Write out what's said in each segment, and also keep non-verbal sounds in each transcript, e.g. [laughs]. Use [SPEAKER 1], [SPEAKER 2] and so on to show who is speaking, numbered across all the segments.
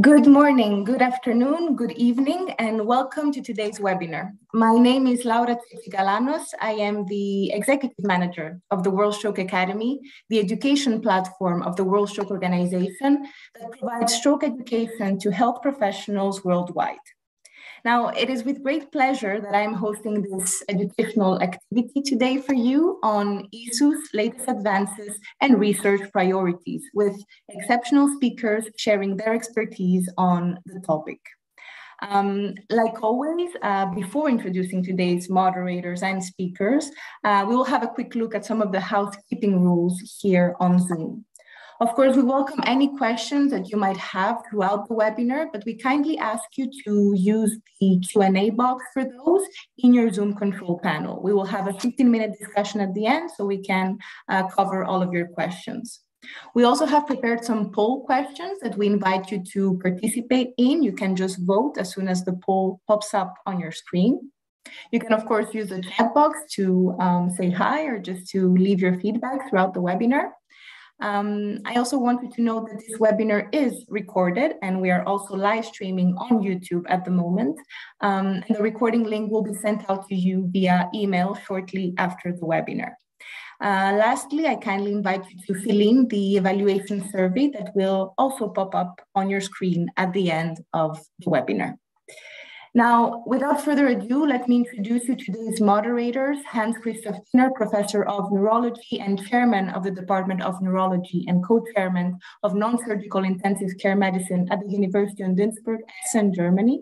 [SPEAKER 1] Good morning, good afternoon, good evening, and welcome to today's webinar. My name is Laura Galanos. I am the Executive Manager of the World Stroke Academy, the education platform of the World Stroke Organization that provides stroke education to health professionals worldwide. Now, it is with great pleasure that I'm hosting this educational activity today for you on ESUS latest advances and research priorities with exceptional speakers sharing their expertise on the topic. Um, like always, uh, before introducing today's moderators and speakers, uh, we will have a quick look at some of the housekeeping rules here on Zoom. Of course, we welcome any questions that you might have throughout the webinar, but we kindly ask you to use the Q&A box for those in your Zoom control panel. We will have a 15 minute discussion at the end so we can uh, cover all of your questions. We also have prepared some poll questions that we invite you to participate in. You can just vote as soon as the poll pops up on your screen. You can, of course, use the chat box to um, say hi or just to leave your feedback throughout the webinar. Um, I also want you to know that this webinar is recorded and we are also live streaming on YouTube at the moment. Um, and the recording link will be sent out to you via email shortly after the webinar. Uh, lastly, I kindly invite you to fill in the evaluation survey that will also pop up on your screen at the end of the webinar. Now, without further ado, let me introduce you to today's moderators, Hans Christoph Diener, Professor of Neurology and Chairman of the Department of Neurology and Co-Chairman of Non-Surgical Intensive Care Medicine at the University of Duisburg, Essen, Germany.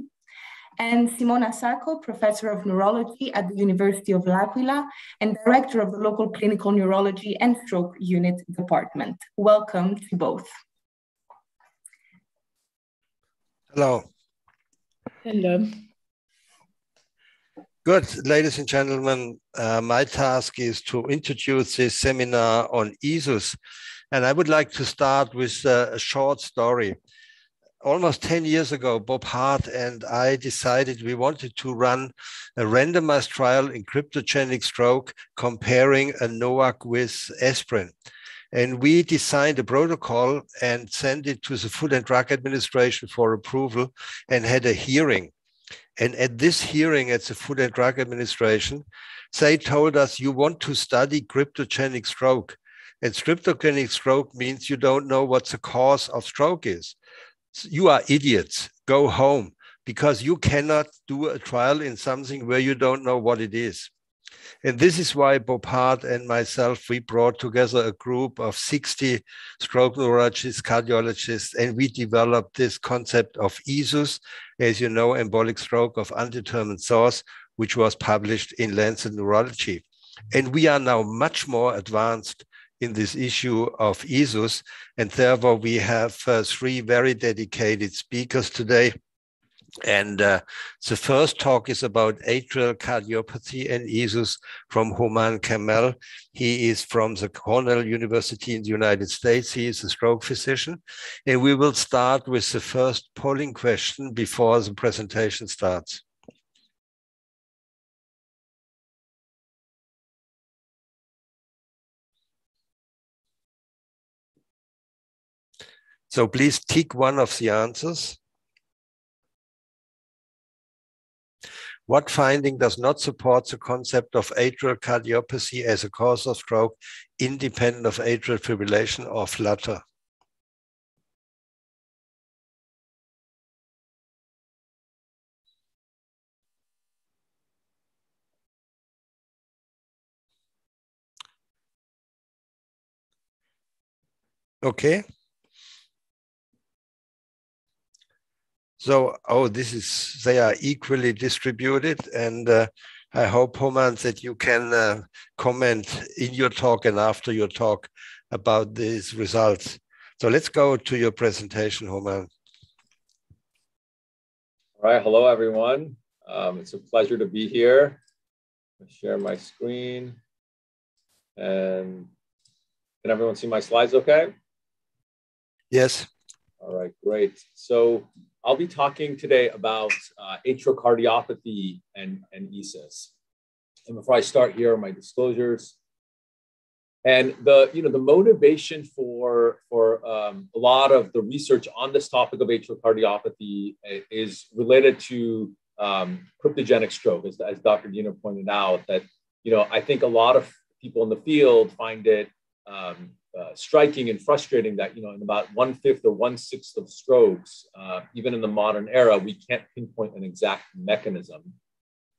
[SPEAKER 1] And Simona Sacco, Professor of Neurology at the University of L'Aquila and Director of the local Clinical Neurology and Stroke Unit Department. Welcome to both.
[SPEAKER 2] Hello.
[SPEAKER 3] Hello.
[SPEAKER 2] Good, ladies and gentlemen, uh, my task is to introduce this seminar on ESUS. And I would like to start with a short story. Almost 10 years ago, Bob Hart and I decided we wanted to run a randomized trial in cryptogenic stroke comparing a NOAC with aspirin. And we designed a protocol and sent it to the Food and Drug Administration for approval and had a hearing. And at this hearing at the Food and Drug Administration, they told us you want to study cryptogenic stroke. And cryptogenic stroke means you don't know what the cause of stroke is. You are idiots. Go home because you cannot do a trial in something where you don't know what it is. And this is why Bob Hart and myself, we brought together a group of 60 stroke neurologists, cardiologists, and we developed this concept of ESUS, as you know, embolic stroke of undetermined source, which was published in Lancet Neurology. And we are now much more advanced in this issue of ESUS. And therefore, we have uh, three very dedicated speakers today and uh, the first talk is about atrial cardiopathy and ESUS from Houman Kamel. He is from the Cornell University in the United States. He is a stroke physician. And we will start with the first polling question before the presentation starts. So please tick one of the answers. What finding does not support the concept of atrial cardiopathy as a cause of stroke independent of atrial fibrillation or flutter? Okay. So, oh, this is, they are equally distributed. And uh, I hope, Houman, that you can uh, comment in your talk and after your talk about these results. So let's go to your presentation, Houman.
[SPEAKER 4] All right, hello, everyone. Um, it's a pleasure to be here. I'll share my screen. And can everyone see my slides okay?
[SPEAKER 2] Yes.
[SPEAKER 4] All right, great. So I'll be talking today about uh, atrial cardiopathy and, and ESUS. And before I start here, are my disclosures. And the, you know, the motivation for, for um, a lot of the research on this topic of atrial cardiopathy is related to um, cryptogenic stroke, as, as Dr. Diener pointed out, that, you know, I think a lot of people in the field find it um, uh, striking and frustrating that, you know, in about one fifth or one sixth of strokes, uh, even in the modern era, we can't pinpoint an exact mechanism.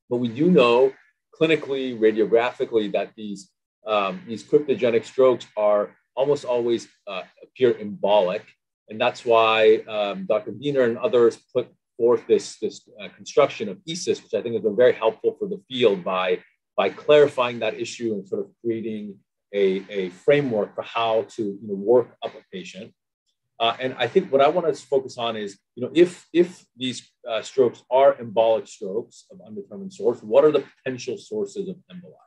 [SPEAKER 4] But we do know clinically, radiographically, that these um, these cryptogenic strokes are almost always uh, appear embolic. And that's why um, Dr. Diener and others put forth this, this uh, construction of ESUS, which I think has been very helpful for the field by, by clarifying that issue and sort of creating a, a framework for how to you know, work up a patient. Uh, and I think what I want to focus on is, you know, if if these uh, strokes are embolic strokes of undetermined source, what are the potential sources of emboli?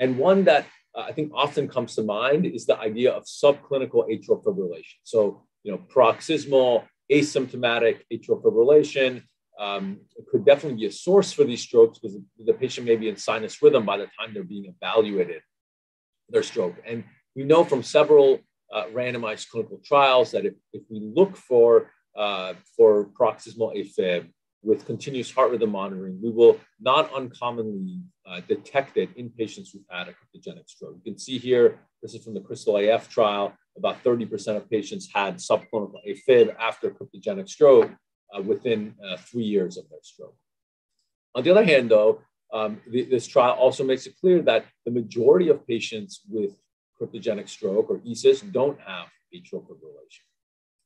[SPEAKER 4] And one that uh, I think often comes to mind is the idea of subclinical atrial fibrillation. So, you know, paroxysmal, asymptomatic atrial fibrillation um, could definitely be a source for these strokes because the patient may be in sinus rhythm by the time they're being evaluated their stroke. And we know from several uh, randomized clinical trials that if, if we look for, uh, for paroxysmal AFib with continuous heart rhythm monitoring, we will not uncommonly uh, detect it in patients who've had a cryptogenic stroke. You can see here, this is from the Crystal AF trial, about 30% of patients had subclinical AFib after cryptogenic stroke uh, within uh, three years of their stroke. On the other hand, though, um, this trial also makes it clear that the majority of patients with cryptogenic stroke or ESUS don't have atrial fibrillation.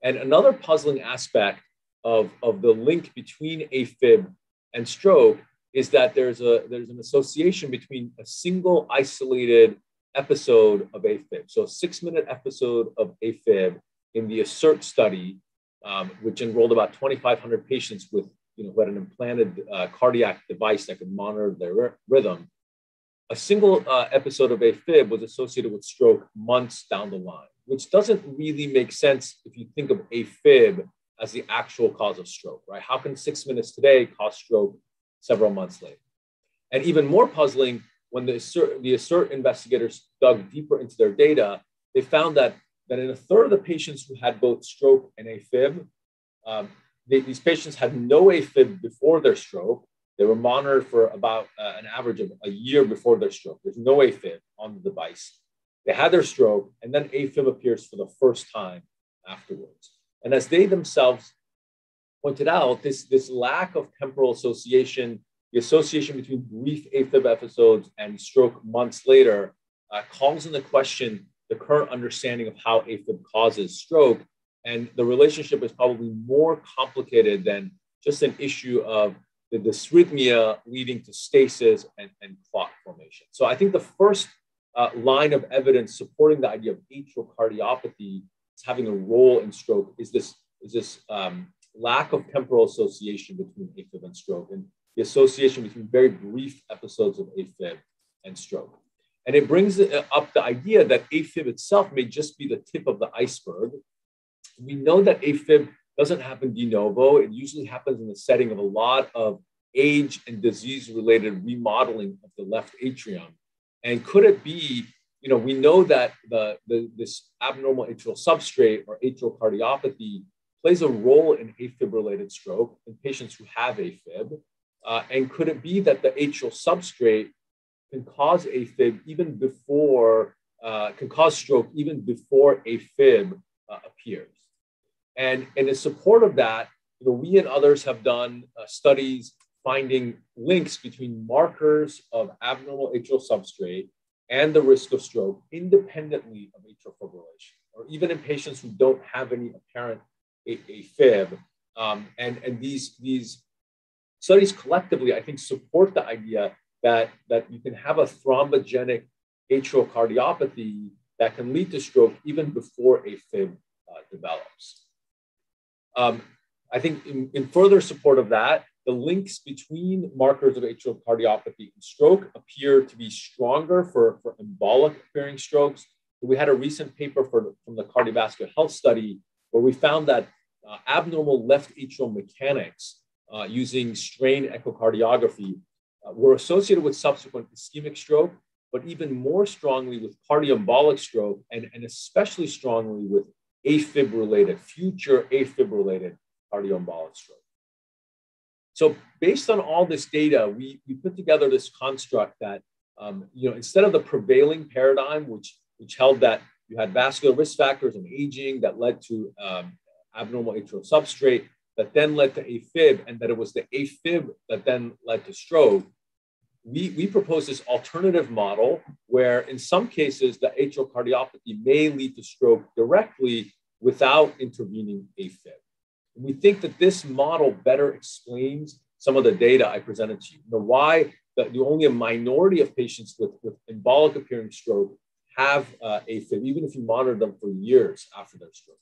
[SPEAKER 4] And another puzzling aspect of, of the link between AFib and stroke is that there's, a, there's an association between a single isolated episode of AFib. So a six minute episode of AFib in the ASSERT study, um, which enrolled about 2,500 patients with, you know, who had an implanted uh, cardiac device that could monitor their rhythm a single uh, episode of AFib was associated with stroke months down the line, which doesn't really make sense if you think of AFib as the actual cause of stroke, right? How can six minutes today cause stroke several months later? And even more puzzling, when the ASSERT, the ASSERT investigators dug deeper into their data, they found that, that in a third of the patients who had both stroke and AFib, um, they, these patients had no AFib before their stroke, they were monitored for about uh, an average of a year before their stroke. There's no AFib on the device. They had their stroke, and then AFib appears for the first time afterwards. And as they themselves pointed out, this, this lack of temporal association, the association between brief AFib episodes and stroke months later, uh, calls into question the current understanding of how AFib causes stroke. And the relationship is probably more complicated than just an issue of the dysrhythmia leading to stasis and, and clot formation. So I think the first uh, line of evidence supporting the idea of atrial cardiopathy is having a role in stroke is this, is this um, lack of temporal association between AFib and stroke and the association between very brief episodes of AFib and stroke. And it brings up the idea that AFib itself may just be the tip of the iceberg. We know that AFib doesn't happen de novo. It usually happens in the setting of a lot of age and disease related remodeling of the left atrium. And could it be, you know, we know that the, the, this abnormal atrial substrate or atrial cardiopathy plays a role in AFib related stroke in patients who have AFib. Uh, and could it be that the atrial substrate can cause AFib even before, uh, can cause stroke even before AFib uh, appears? And, and in support of that, you know, we and others have done uh, studies finding links between markers of abnormal atrial substrate and the risk of stroke independently of atrial fibrillation, or even in patients who don't have any apparent AFib. Um, and, and these, these studies collectively, I think, support the idea that, that you can have a thrombogenic atrial cardiopathy that can lead to stroke even before AFib uh, develops. Um, I think in, in, further support of that, the links between markers of atrial cardiopathy and stroke appear to be stronger for, for embolic appearing strokes. We had a recent paper for, from the cardiovascular health study where we found that uh, abnormal left atrial mechanics uh, using strain echocardiography uh, were associated with subsequent ischemic stroke but even more strongly with cardioembolic stroke, and, and especially strongly with AFib related, future AFib related cardioembolic stroke. So based on all this data, we, we put together this construct that, um, you know, instead of the prevailing paradigm, which, which held that you had vascular risk factors and aging that led to um, abnormal atrial substrate, that then led to AFib, and that it was the AFib that then led to stroke. We, we propose this alternative model where, in some cases, the atrial cardiopathy may lead to stroke directly without intervening AFib. We think that this model better explains some of the data I presented to you. you know, why the, the, only a minority of patients with, with embolic appearing stroke have uh, AFib, even if you monitor them for years after their stroke.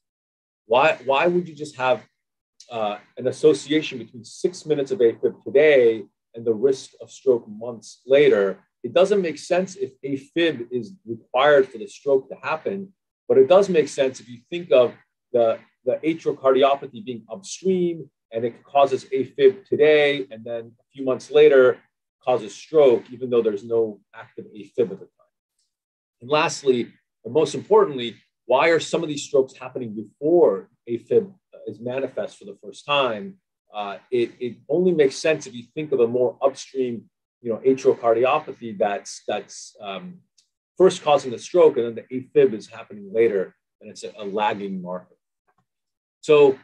[SPEAKER 4] Why, why would you just have uh, an association between six minutes of AFib today and the risk of stroke months later? It doesn't make sense if AFib is required for the stroke to happen, but it does make sense if you think of the the atrial cardiopathy being upstream and it causes AFib today, and then a few months later causes stroke, even though there's no active AFib at the time. And lastly, and most importantly, why are some of these strokes happening before AFib is manifest for the first time? Uh, it, it only makes sense if you think of a more upstream, you know, atrial cardiopathy that's that's um, first causing the stroke, and then the AFib is happening later, and it's a, a lagging marker. So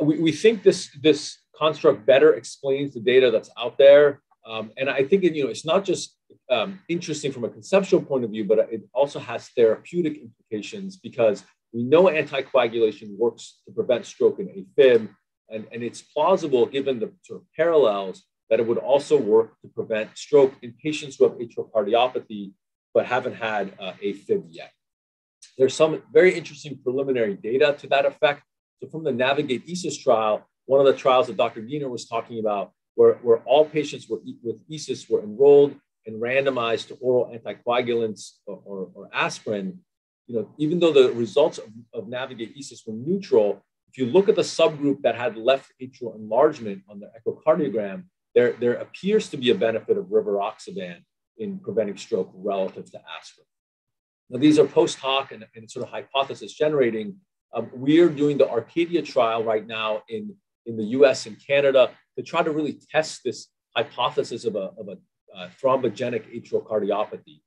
[SPEAKER 4] we, we think this, this construct better explains the data that's out there. Um, and I think you know, it's not just um, interesting from a conceptual point of view, but it also has therapeutic implications because we know anticoagulation works to prevent stroke in AFib, and, and it's plausible given the sort of parallels that it would also work to prevent stroke in patients who have atrial cardiopathy but haven't had uh, AFib yet. There's some very interesting preliminary data to that effect. So from the Navigate ESUS trial, one of the trials that Dr. Diener was talking about, where, where all patients were, with ESUS were enrolled and randomized to oral anticoagulants or, or, or aspirin, you know, even though the results of, of Navigate ESUS were neutral, if you look at the subgroup that had left atrial enlargement on the echocardiogram, there, there appears to be a benefit of rivaroxaban in preventing stroke relative to aspirin. Now, these are post hoc and, and sort of hypothesis generating, um, we are doing the Arcadia trial right now in, in the US and Canada to try to really test this hypothesis of a, of a uh, thrombogenic atrial cardiopathy.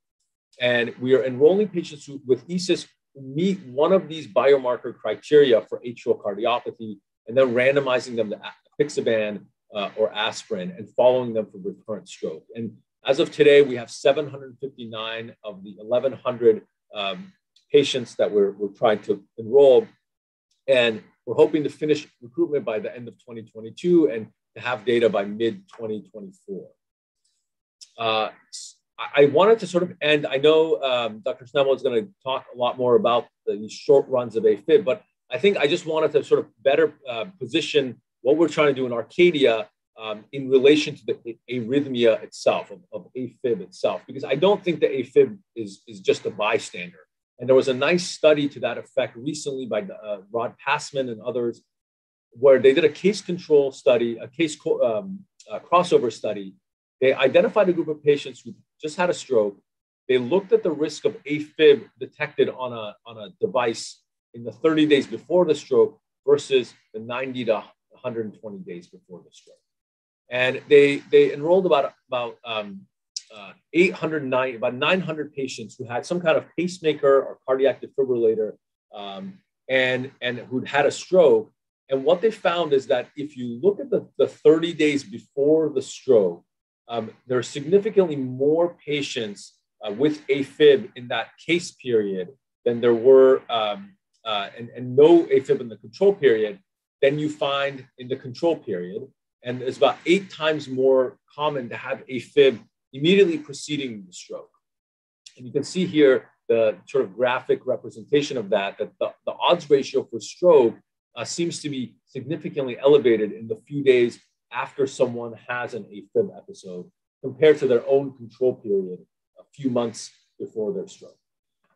[SPEAKER 4] And we are enrolling patients who, with who meet one of these biomarker criteria for atrial cardiopathy and then randomizing them to apixaban uh, or aspirin and following them for recurrent stroke. And as of today, we have 759 of the 1,100 um, patients that we're, we're trying to enroll. And we're hoping to finish recruitment by the end of 2022 and to have data by mid 2024. Uh, I wanted to sort of end. I know um, Dr. Schnabel is going to talk a lot more about the, short runs of AFib, but I think I just wanted to sort of better uh, position what we're trying to do in Arcadia um, in relation to the arrhythmia itself, of, of AFib itself, because I don't think the AFib is, is just a bystander. And there was a nice study to that effect recently by uh, Rod Passman and others, where they did a case control study, a case co- um, a crossover study. They identified a group of patients who just had a stroke. They looked at the risk of AFib detected on a, on a device in the 30 days before the stroke versus the 90 to 120 days before the stroke. And they, they enrolled about, about um, uh, 809, about 900 patients who had some kind of pacemaker or cardiac defibrillator um, and, and who'd had a stroke. And what they found is that if you look at the, the 30 days before the stroke, um, there are significantly more patients uh, with AFib in that case period than there were, um, uh, and, and no AFib in the control period than you find in the control period. And it's about eight times more common to have AFib immediately preceding the stroke. And you can see here the sort of graphic representation of that, that the, the odds ratio for stroke uh, seems to be significantly elevated in the few days after someone has an AFib episode compared to their own control period a few months before their stroke.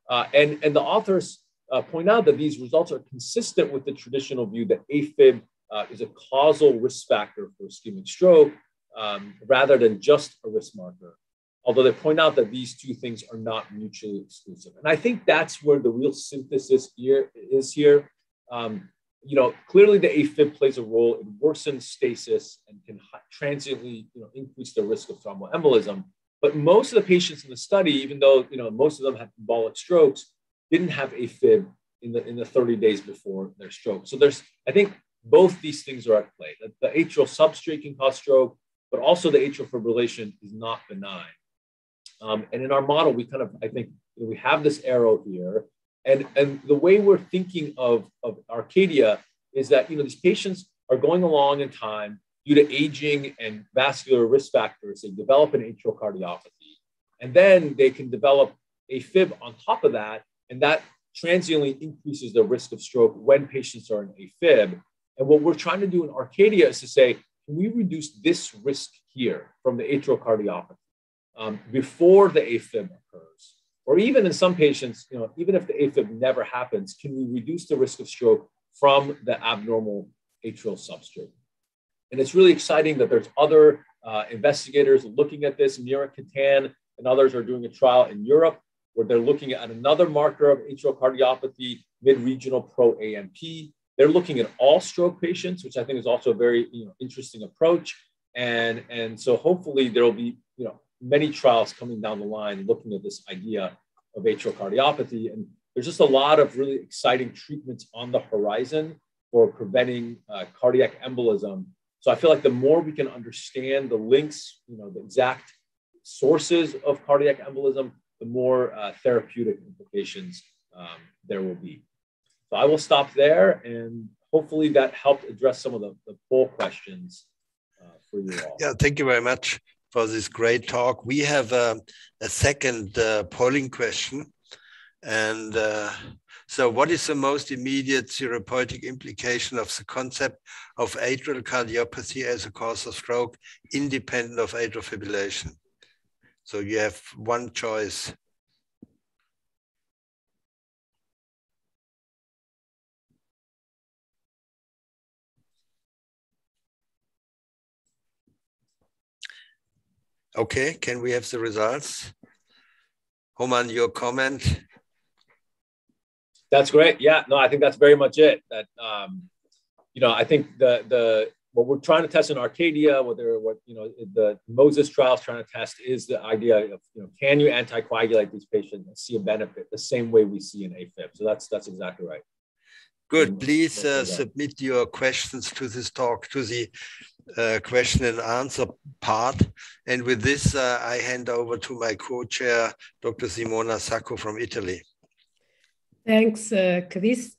[SPEAKER 4] Uh, and, and the authors uh, point out that these results are consistent with the traditional view that AFib uh, is a causal risk factor for ischemic stroke um, rather than just a risk marker. although they point out that these two things are not mutually exclusive. And I think that's where the real synthesis here is here. Um, you know, clearly the AFib plays a role in worsen stasis and can transiently, you know, increase the risk of thromboembolism. But most of the patients in the study, even though you know most of them had embolic strokes, didn't have AFib in the in the 30 days before their stroke. So there's, I think, both these things are at play. The, the atrial substrate can cause stroke, but also the atrial fibrillation is not benign. Um, and in our model, we kind of, I think, you know, we have this arrow here, and and the way we're thinking of of Arcadia is that you know these patients are going along in time due to aging and vascular risk factors. They develop an atrial cardiopathy, and then they can develop AFib on top of that, and that transiently increases the risk of stroke when patients are in AFib. And what we're trying to do in Arcadia is to say, can we reduce this risk here from the atrial cardiopathy um, before the AFib occurs? Or even in some patients, you know, even if the AFib never happens, can we reduce the risk of stroke from the abnormal atrial substrate? And it's really exciting that there's other uh, investigators looking at this. Mira Katan and others are doing a trial in Europe where they're looking at another marker of atrial cardiopathy, mid-regional pro-ANP. They're looking at all stroke patients, which I think is also a very you know, interesting approach. And, and so hopefully there will be you know, many trials coming down the line looking at this idea of atrial cardiopathy. And there's just a lot of really exciting treatments on the horizon for preventing uh, cardiac embolism. So I feel like the more we can understand the links, you know, the exact sources of cardiac embolism, the more uh, therapeutic implications um, there will be. So I will stop there, and hopefully that helped address some of the, the poll questions uh, for you all.
[SPEAKER 2] Yeah, thank you very much for this great talk. We have um, a second uh, polling question. And uh, so, what is the most immediate therapeutic implication of the concept of atrial cardiopathy as a cause of stroke, independent of atrial fibrillation? So you have one choice. Okay, can we have the results? Houman, your comment?
[SPEAKER 4] That's great. Yeah, no, I think that's very much it. That um, you know, I think the the what we're trying to test in Arcadia, whether what you know the Moses trial is trying to test is the idea of you know can you anticoagulate these patients and see a benefit the same way we see in AFib. So that's that's exactly right.
[SPEAKER 2] Good. Please uh, submit your questions to this talk to the uh, question and answer part. And with this, uh, I hand over to my co-chair, Dr. Simona Sacco from Italy.
[SPEAKER 3] Thanks, uh, Chris.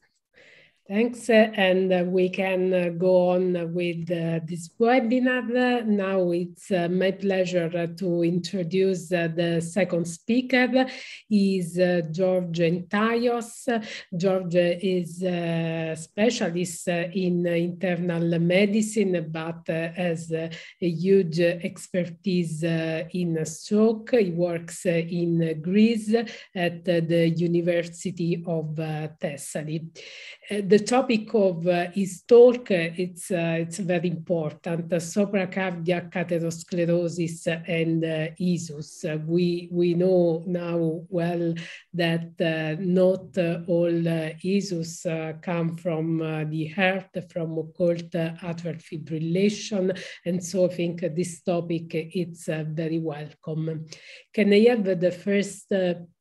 [SPEAKER 3] Thanks, uh, and uh, we can uh, go on with uh, this webinar. Now it's uh, my pleasure to introduce uh, the second speaker, is George Ntaios. George is a specialist in internal medicine, but has a huge expertise in stroke. He works in Greece at the University of Thessaly. The the topic of uh, his talk, it's, uh, it's very important, supracardiac atherosclerosis and uh, ESUS. Uh, we, we know now well that not all ESUS come from the heart, from occult atrial fibrillation, and so I think this topic it's very welcome. Can I have the first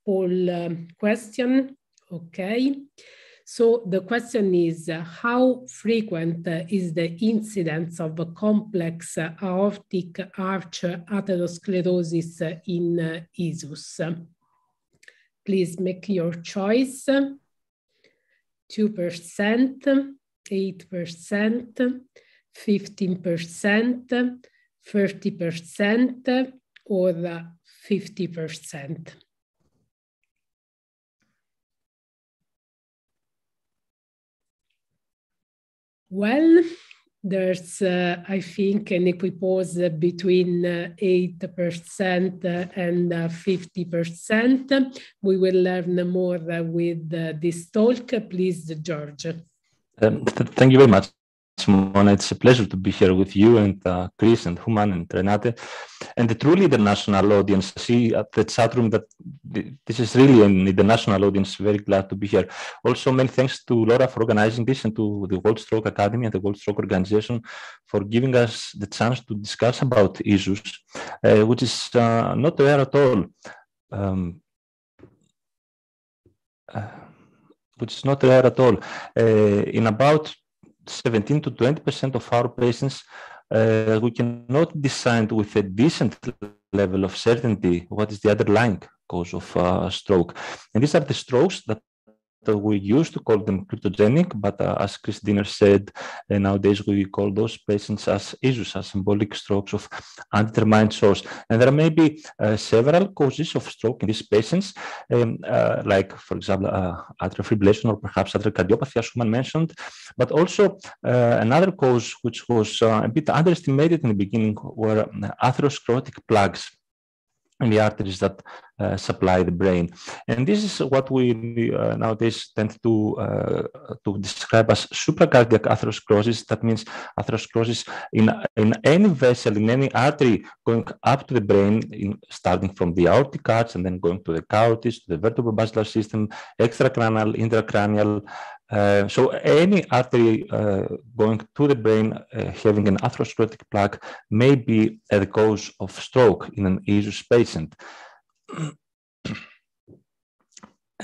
[SPEAKER 3] poll um, question? Okay. So the question is, uh, how frequent uh, is the incidence of complex uh, aortic arch atherosclerosis in uh, ESUS? Please make your choice. 2%, 8%, 15%, 30%, or 50%. Well, there's, uh, I think, an equipoise between uh, 8% and 50%. Uh, we will learn more with uh, this talk. Please, George.
[SPEAKER 5] Um, th thank you very much. Simona. It's a pleasure to be here with you and uh, Chris and Houman and Renate and the truly international audience. See at the chat room that this is really an international audience. Very glad to be here. Also, many thanks to Laura for organizing this and to the World Stroke Academy and the World Stroke Organization for giving us the chance to discuss about ESUS, uh, which is uh, not rare at all. Um, uh, which is not rare at all. Uh, in about 17 to 20% of our patients, uh, we cannot decide with a decent level of certainty what is the underlying cause of uh, stroke. And these are the strokes that we used to call them cryptogenic, but uh, as Chris Diener said, uh, nowadays we call those patients as ESUS, as embolic strokes of undetermined source. And there may be uh, several causes of stroke in these patients, um, uh, like, for example, uh, atrial fibrillation or perhaps atrial cardiopathy, as Houman mentioned, but also uh, another cause which was a bit underestimated in the beginning were atherosclerotic plaques in the arteries that supply the brain. And this is what we uh, nowadays tend to, uh, to describe as supracardiac atherosclerosis. That means atherosclerosis in, in any vessel, in any artery going up to the brain, in, starting from the aortic arch and then going to the carotids, to the vertebrobasilar system, extracranial, intracranial, uh, so any artery uh, going to the brain uh, having an atherosclerotic plaque may be the cause of stroke in an ESUS patient.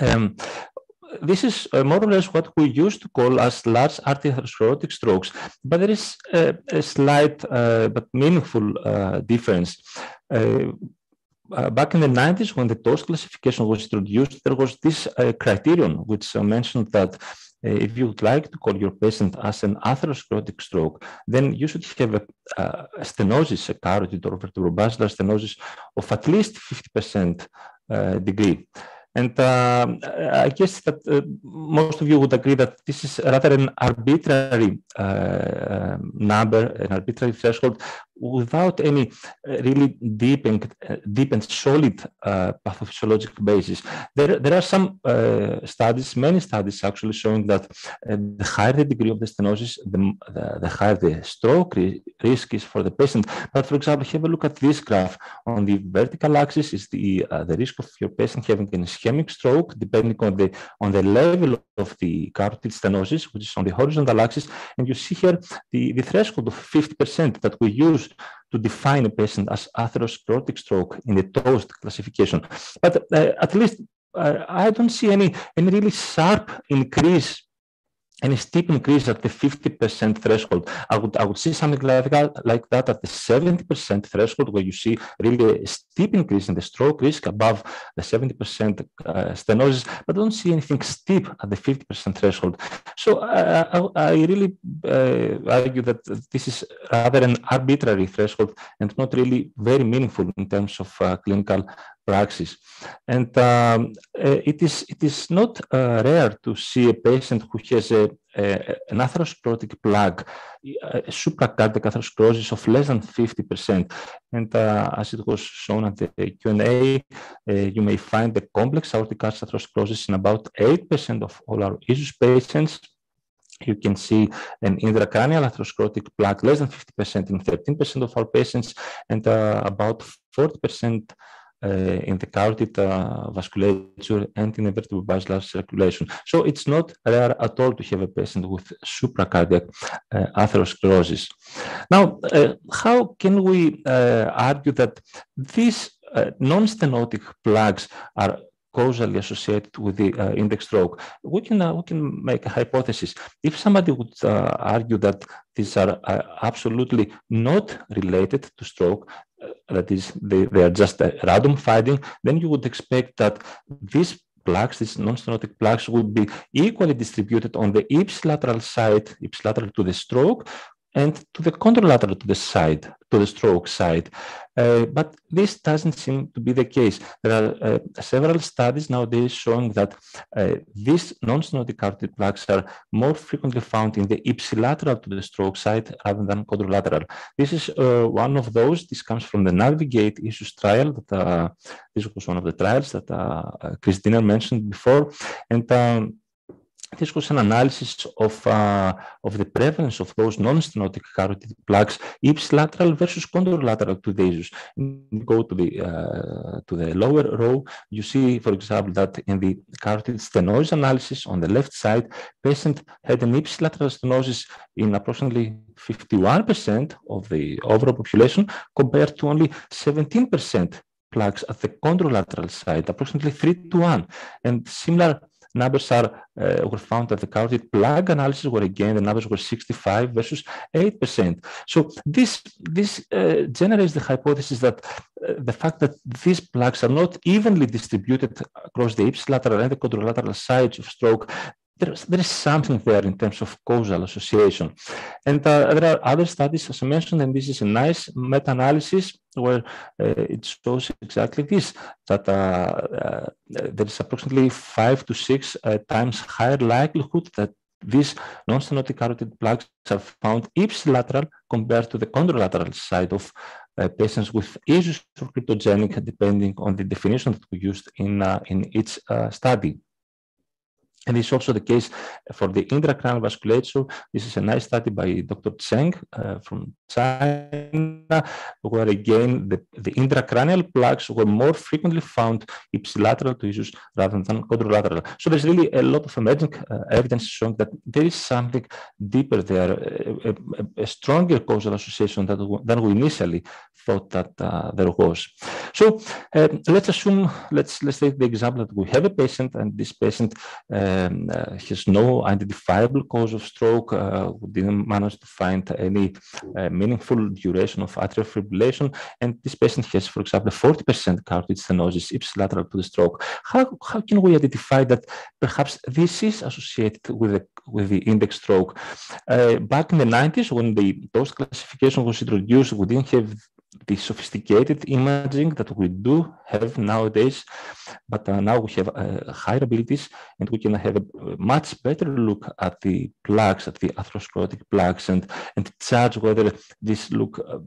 [SPEAKER 5] Um, this is uh, more or less what we used to call as large arteriosclerotic strokes, but there is a, a slight uh, but meaningful uh, difference. back in the 90s, when the TOAST classification was introduced, there was this criterion which mentioned that if you would like to call your patient as an atherosclerotic stroke, then you should have a, a stenosis, a carotid or vertebrobasilar stenosis of at least 50% uh, degree. And uh, I guess that uh, most of you would agree that this is rather an arbitrary uh, number, an arbitrary threshold, without any uh, really deep and, uh, deep and solid uh, pathophysiological basis. There, there are some studies, many studies actually showing that the higher the degree of the stenosis, the, the, the higher the stroke risk is for the patient. But for example, have a look at this graph. On the vertical axis is the, the risk of your patient having an ischemic stroke, depending on the, on the level of the carotid stenosis, which is on the horizontal axis. And you see here the, the threshold of 50% that we use to define a patient as atherosclerotic stroke in the TOAST classification. But uh, at least uh, I don't see any, any really sharp increase any steep increase at the 50% threshold. I would, I would see something like that, like that at the 70% threshold, where you see really a steep increase in the stroke risk above the 70% uh, stenosis, but don't see anything steep at the 50% threshold. So uh, I, I, really uh, argue that this is rather an arbitrary threshold and not really very meaningful in terms of uh, clinical praxis. And um, uh, it is it is not uh, rare to see a patient who has a, a an atherosclerotic plaque, a supracardiac atherosclerosis of less than 50%. And uh, as it was shown at the Q&A, uh, you may find the complex aortic atherosclerosis in about 8% of all our ESUS patients. You can see an intracranial atherosclerotic plaque less than 50% in 13% of our patients and uh, about 40% uh, in the carotid uh, vasculature and in the vertebrobasilar circulation. So it's not rare at all to have a patient with supracardiac uh, atherosclerosis. Now, how can we argue that these non-stenotic plaques are causally associated with the uh, index stroke. We can uh, we can make a hypothesis. If somebody would uh, argue that these are absolutely not related to stroke, that is, they, they are just a random finding, then you would expect that these plaques, these non-stenotic plaques, would be equally distributed on the ipsilateral side, ipsilateral to the stroke, and to the contralateral to the side, to the stroke side. Uh, but this doesn't seem to be the case. There are uh, several studies nowadays showing that uh, these non-stenotic carotid plaques are more frequently found in the ipsilateral to the stroke side rather than contralateral. This is uh, one of those. This comes from the Navigate ESUS trial. That uh, this was one of the trials that uh, Chris mentioned before, and. Um, this was an analysis of, uh, of the prevalence of those non-stenotic carotid plaques, ipsilateral versus contralateral to the ESUS. Go to the, uh, to the lower row, you see, for example, that in the carotid stenosis analysis on the left side, patient had an ipsilateral stenosis in approximately 51% of the overall population compared to only 17% plaques at the contralateral side, approximately 3 to 1. And similar numbers are uh, were found at the carotid plaque analysis, where again the numbers were 65 versus 8%. So this this uh, generates the hypothesis that uh, the fact that these plaques are not evenly distributed across the ipsilateral and the contralateral sides of stroke there, there is something there in terms of causal association. And uh, there are other studies, as I mentioned, and this is a nice meta-analysis where uh, it shows exactly this, that uh, uh there is approximately five to six uh, times higher likelihood that these non-stenotic carotid plaques are found ipsilateral compared to the contralateral side of uh, patients with ESUS or cryptogenic, depending on the definition that we used in, in each study. And this is also the case for the intracranial vasculature. This is a nice study by Dr. Cheng uh, from China, where again the, the, intracranial plaques were more frequently found ipsilateral to ESUS rather than contralateral. So there's really a lot of emerging uh, evidence showing that there is something deeper there, a, a, a stronger causal association that, than we initially thought that uh, there was. So uh, let's assume, let's let's take the example that we have a patient and this patient uh, has no identifiable cause of stroke. Uh, we didn't manage to find any uh, meaningful duration of atrial fibrillation, and this patient has, for example, 40% carotid stenosis ipsilateral to the stroke. How how can we identify that perhaps this is associated with the with the index stroke? Uh, back in the 90s, when the TOAST classification was introduced, we didn't have the sophisticated imaging that we do have nowadays, but uh, now we have uh, higher abilities and we can have a much better look at the plaques, at the atherosclerotic plaques and, and judge whether these look uh,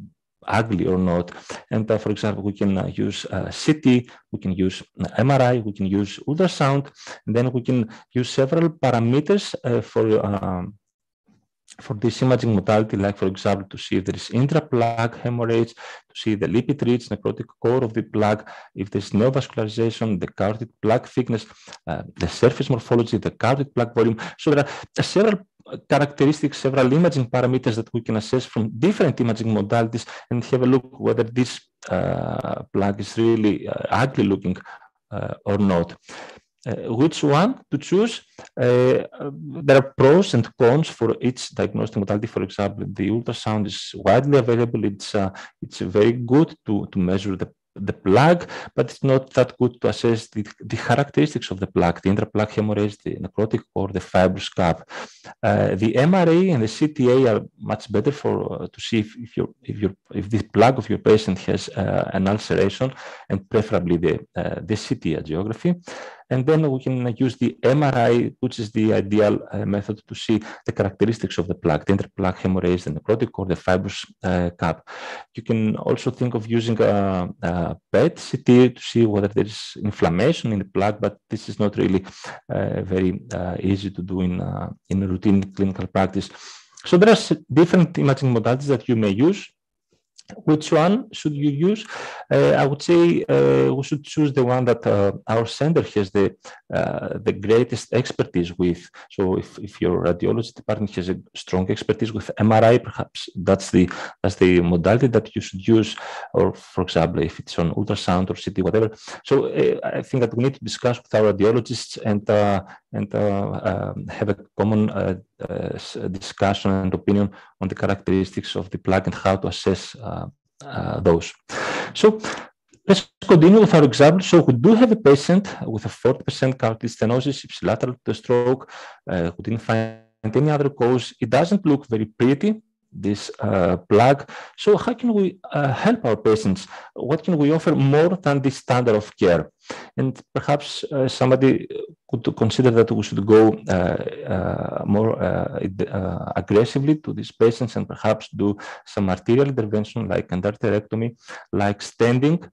[SPEAKER 5] ugly or not. And uh, for example, we can uh, use uh, CT, we can use MRI, we can use ultrasound, and then we can use several parameters for um, for this imaging modality, like for example, to see if there is intraplaque hemorrhage, to see the lipid rich necrotic core of the plaque, if there's neovascularization, the carotid plaque thickness, uh, the surface morphology, the carotid plaque volume. So there are several characteristics, several imaging parameters that we can assess from different imaging modalities and have a look whether this uh, plaque is really uh, ugly looking uh, or not. Uh, which one to choose. Uh, there are pros and cons for each diagnostic modality. For example, the ultrasound is widely available. It's uh, it's very good to to measure the the plaque, but it's not that good to assess the, the characteristics of the plaque, the intraplaque hemorrhage, the necrotic or the fibrous cap. Uh, the MRA and the CTA are much better for uh, to see if, if, your, if, your, if the plaque of your patient has uh, an ulceration and preferably the, the CT angiography. And then we can use the MRI, which is the ideal uh, method to see the characteristics of the plaque, the intraplaque hemorrhage, the necrotic or the fibrous uh, cap. You can also think of using a, a, PET CT to see whether there is inflammation in the plaque, but this is not really uh, very uh, easy to do in, uh, in routine clinical practice. So there are different imaging modalities that you may use. Which one should you use? Uh, I would say uh, we should choose the one that uh, our center has the uh, the greatest expertise with. So if, if your radiology department has a strong expertise with MRI, perhaps that's the that's the modality that you should use. Or for example, if it's on ultrasound or CT, whatever. So uh, I think that we need to discuss with our radiologists and uh, and um, have a common discussion and opinion on the characteristics of the plug and how to assess uh, those. So let's continue with our example. So we do have a patient with a 40% carotid stenosis, ipsilateral to stroke, uh, who didn't find any other cause. It doesn't look very pretty, this uh, plug. So how can we uh, help our patients? What can we offer more than the standard of care? And perhaps uh, somebody could consider that we should go uh, uh, more uh, uh, aggressively to these patients and perhaps do some arterial intervention like endarterectomy, like stenting.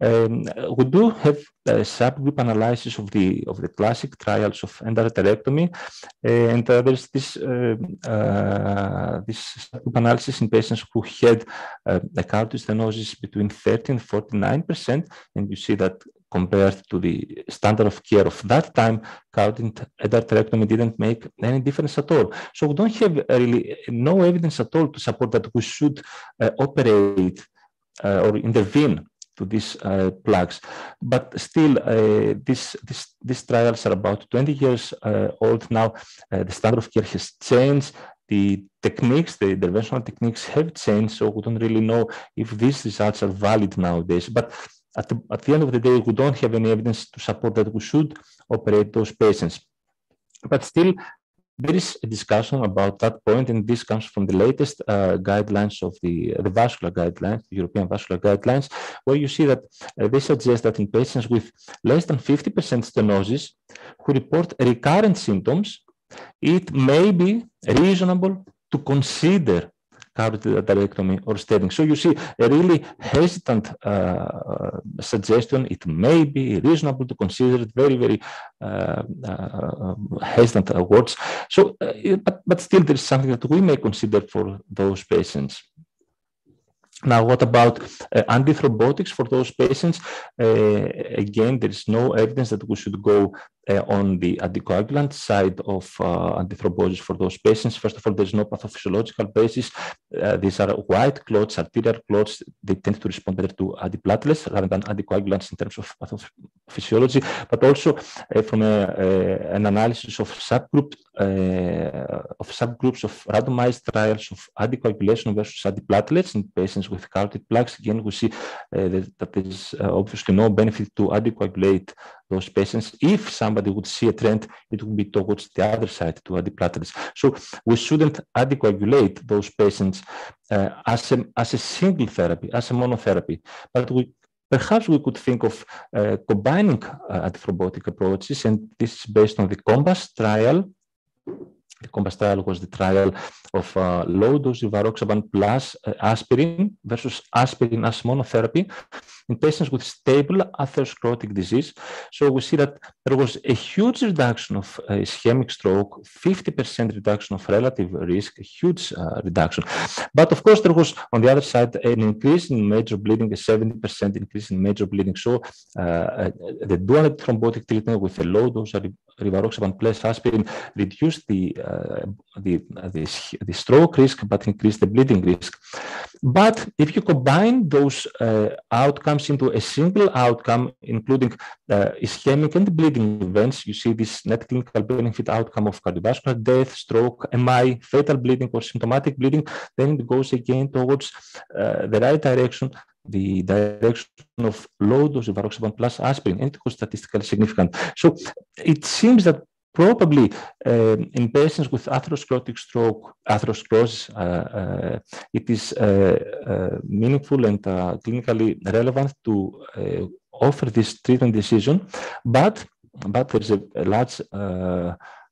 [SPEAKER 5] Um, we do have a subgroup analysis of the of the classic trials of endarterectomy, and uh, there's this uh, this subgroup analysis in patients who had uh, a carotid stenosis between 30 and 49 percent, and you see that compared to the standard of care of that time, endarterectomy didn't make any difference at all. So we don't have really no evidence at all to support that we should uh, operate uh, or intervene to these uh, plaques. But still, uh, this, this, these trials are about 20 years uh, old now. Uh, the standard of care has changed. The techniques, the interventional techniques have changed, so we don't really know if these results are valid nowadays. But at the, at the end of the day, we don't have any evidence to support that we should operate those patients. But still, there is a discussion about that point, and this comes from the latest uh, guidelines of the, the vascular guidelines, the European vascular guidelines, where you see that uh, they suggest that in patients with less than 50% stenosis who report recurrent symptoms, it may be reasonable to consider carotid or stenting. So you see a really hesitant uh, suggestion. It may be reasonable to consider it very, very uh, uh, hesitant words. So, uh, but, but still there is something that we may consider for those patients. Now, what about uh, antithrombotics for those patients? Uh, again, there is no evidence that we should go uh, on the anticoagulant side of uh, antithrombosis for those patients. First of all, there's no pathophysiological basis. Uh, these are white clots, arterial clots. They tend to respond better to antiplatelets rather than anticoagulants in terms of pathophysiology, but also uh, from a, an analysis of subgroup of subgroups of randomized trials of anticoagulation versus antiplatelets in patients with carotid plaques. Again, we see that, that there is obviously no benefit to anticoagulate those patients. If somebody would see a trend, it would be towards the other side, to antiplatelets. So we shouldn't anticoagulate those patients uh, as, a, as a single therapy, as a monotherapy, but we Perhaps we could think of uh, combining uh, antithrombotic approaches, and this is based on the COMPASS trial. The COMPASS trial was the trial of uh, low-dose rivaroxaban plus uh, aspirin versus aspirin as monotherapy in patients with stable atherosclerotic disease. So we see that there was a huge reduction of uh, ischemic stroke, 50% reduction of relative risk, huge uh, reduction. But of course, there was on the other side an increase in major bleeding, a 70% increase in major bleeding. So uh, uh the dual thrombotic treatment with a low dose of rivaroxaban plus aspirin reduced the, uh, the, the, the, stroke risk but increased the bleeding risk. But if you combine those uh, outcomes into a single outcome, including uh, ischemic and bleeding events, you see this net clinical benefit outcome of cardiovascular death, stroke, MI, fatal bleeding, or symptomatic bleeding, then it goes again towards uh, the right direction the direction of low dose of plus aspirin, and it was statistically significant. So it seems that probably uh, in patients with atherosclerotic stroke, atherosclerosis, uh, uh, it is uh, uh, meaningful and clinically relevant to offer this treatment decision, but but there's a, a large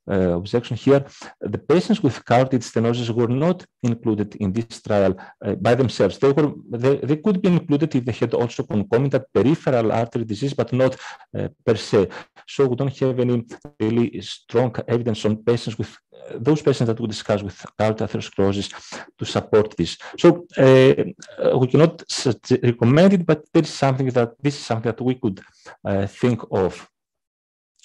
[SPEAKER 5] objection here, the patients with carotid stenosis were not included in this trial uh, by themselves. They were they, they, could be included if they had also concomitant peripheral artery disease, but not uh, per se. So we don't have any really strong evidence on patients with uh, those patients that we discuss with carotid atherosclerosis to support this. So uh, we cannot recommend it, but there is something that this is something that we could uh, think of.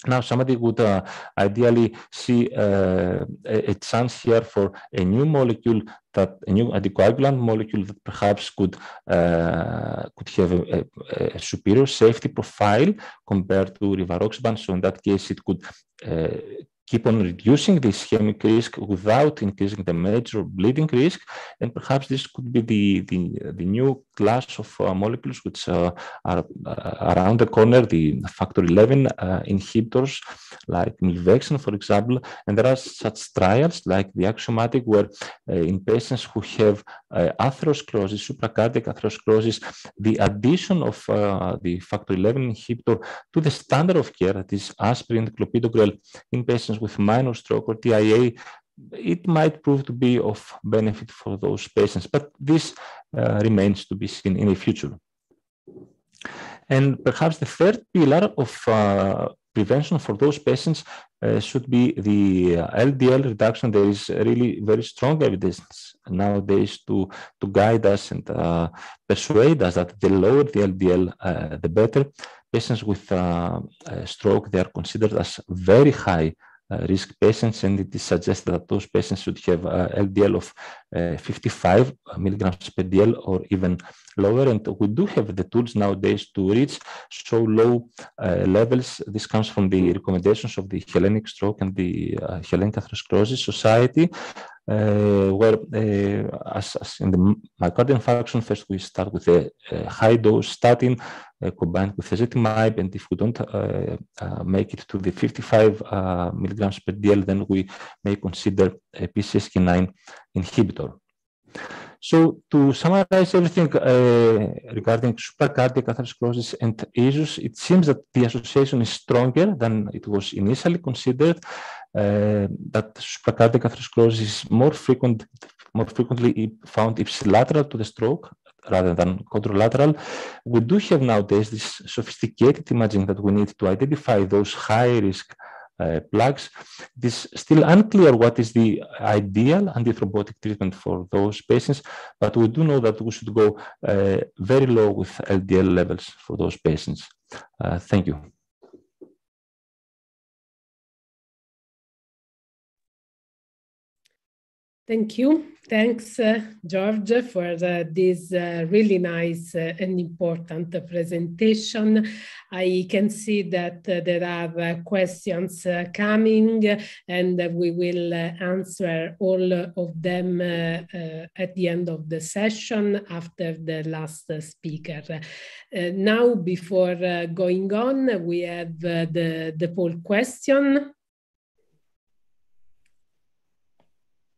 [SPEAKER 5] Now, somebody would uh, ideally see uh, a, chance here for a new molecule that a new anticoagulant molecule that perhaps could uh, could have a, a, a, superior safety profile compared to rivaroxaban. So in that case, it could uh, keep on reducing the ischemic risk without increasing the major bleeding risk. And perhaps this could be the, the, the new class of uh, molecules which uh, are uh, around the corner, the factor 11 uh, inhibitors like milvexian, for example. And there are such trials like the axiomatic where uh, in patients who have atherosclerosis, supracardiac atherosclerosis, the addition of the factor 11 inhibitor to the standard of care, that is aspirin, clopidogrel, in patients with minor stroke or TIA, it might prove to be of benefit for those patients, but this uh, remains to be seen in the future. And perhaps the third pillar of uh, prevention for those patients uh, should be the LDL reduction. There is really very strong evidence nowadays to, to guide us and uh, persuade us that the lower the LDL, uh, the better. Patients with uh, stroke, they are considered as very high Uh, risk patients, and it is suggested that those patients should have uh, LDL of uh, 55 milligrams per DL or even lower. And we do have the tools nowadays to reach so low uh, levels. This comes from the recommendations of the Hellenic Stroke and the Hellenic Atherosclerosis Society. Uh, where uh, as, as, in the myocardial infarction, first we start with a, a high dose statin uh, combined with ezetimibe, and if we don't make it to the 55 milligrams per DL, then we may consider a PCSK9 inhibitor. So to summarize everything uh, regarding supracardiac atherosclerosis and ESUS, it seems that the association is stronger than it was initially considered uh, that supracardiac atherosclerosis is more frequent, more frequently found ipsilateral to the stroke rather than contralateral. We do have nowadays this sophisticated imaging that we need to identify those high risk uh, plaques. It is still unclear what is the ideal antithrombotic treatment for those patients, but we do know that we should go uh, very low with LDL levels for those patients. Uh, thank you.
[SPEAKER 3] Thank you. Thanks, uh, George, for uh, this uh, really nice uh, and important presentation. I can see that uh, there are uh, questions coming and we will answer all of them at the end of the session after the last speaker. now, before going on, we have the, the poll question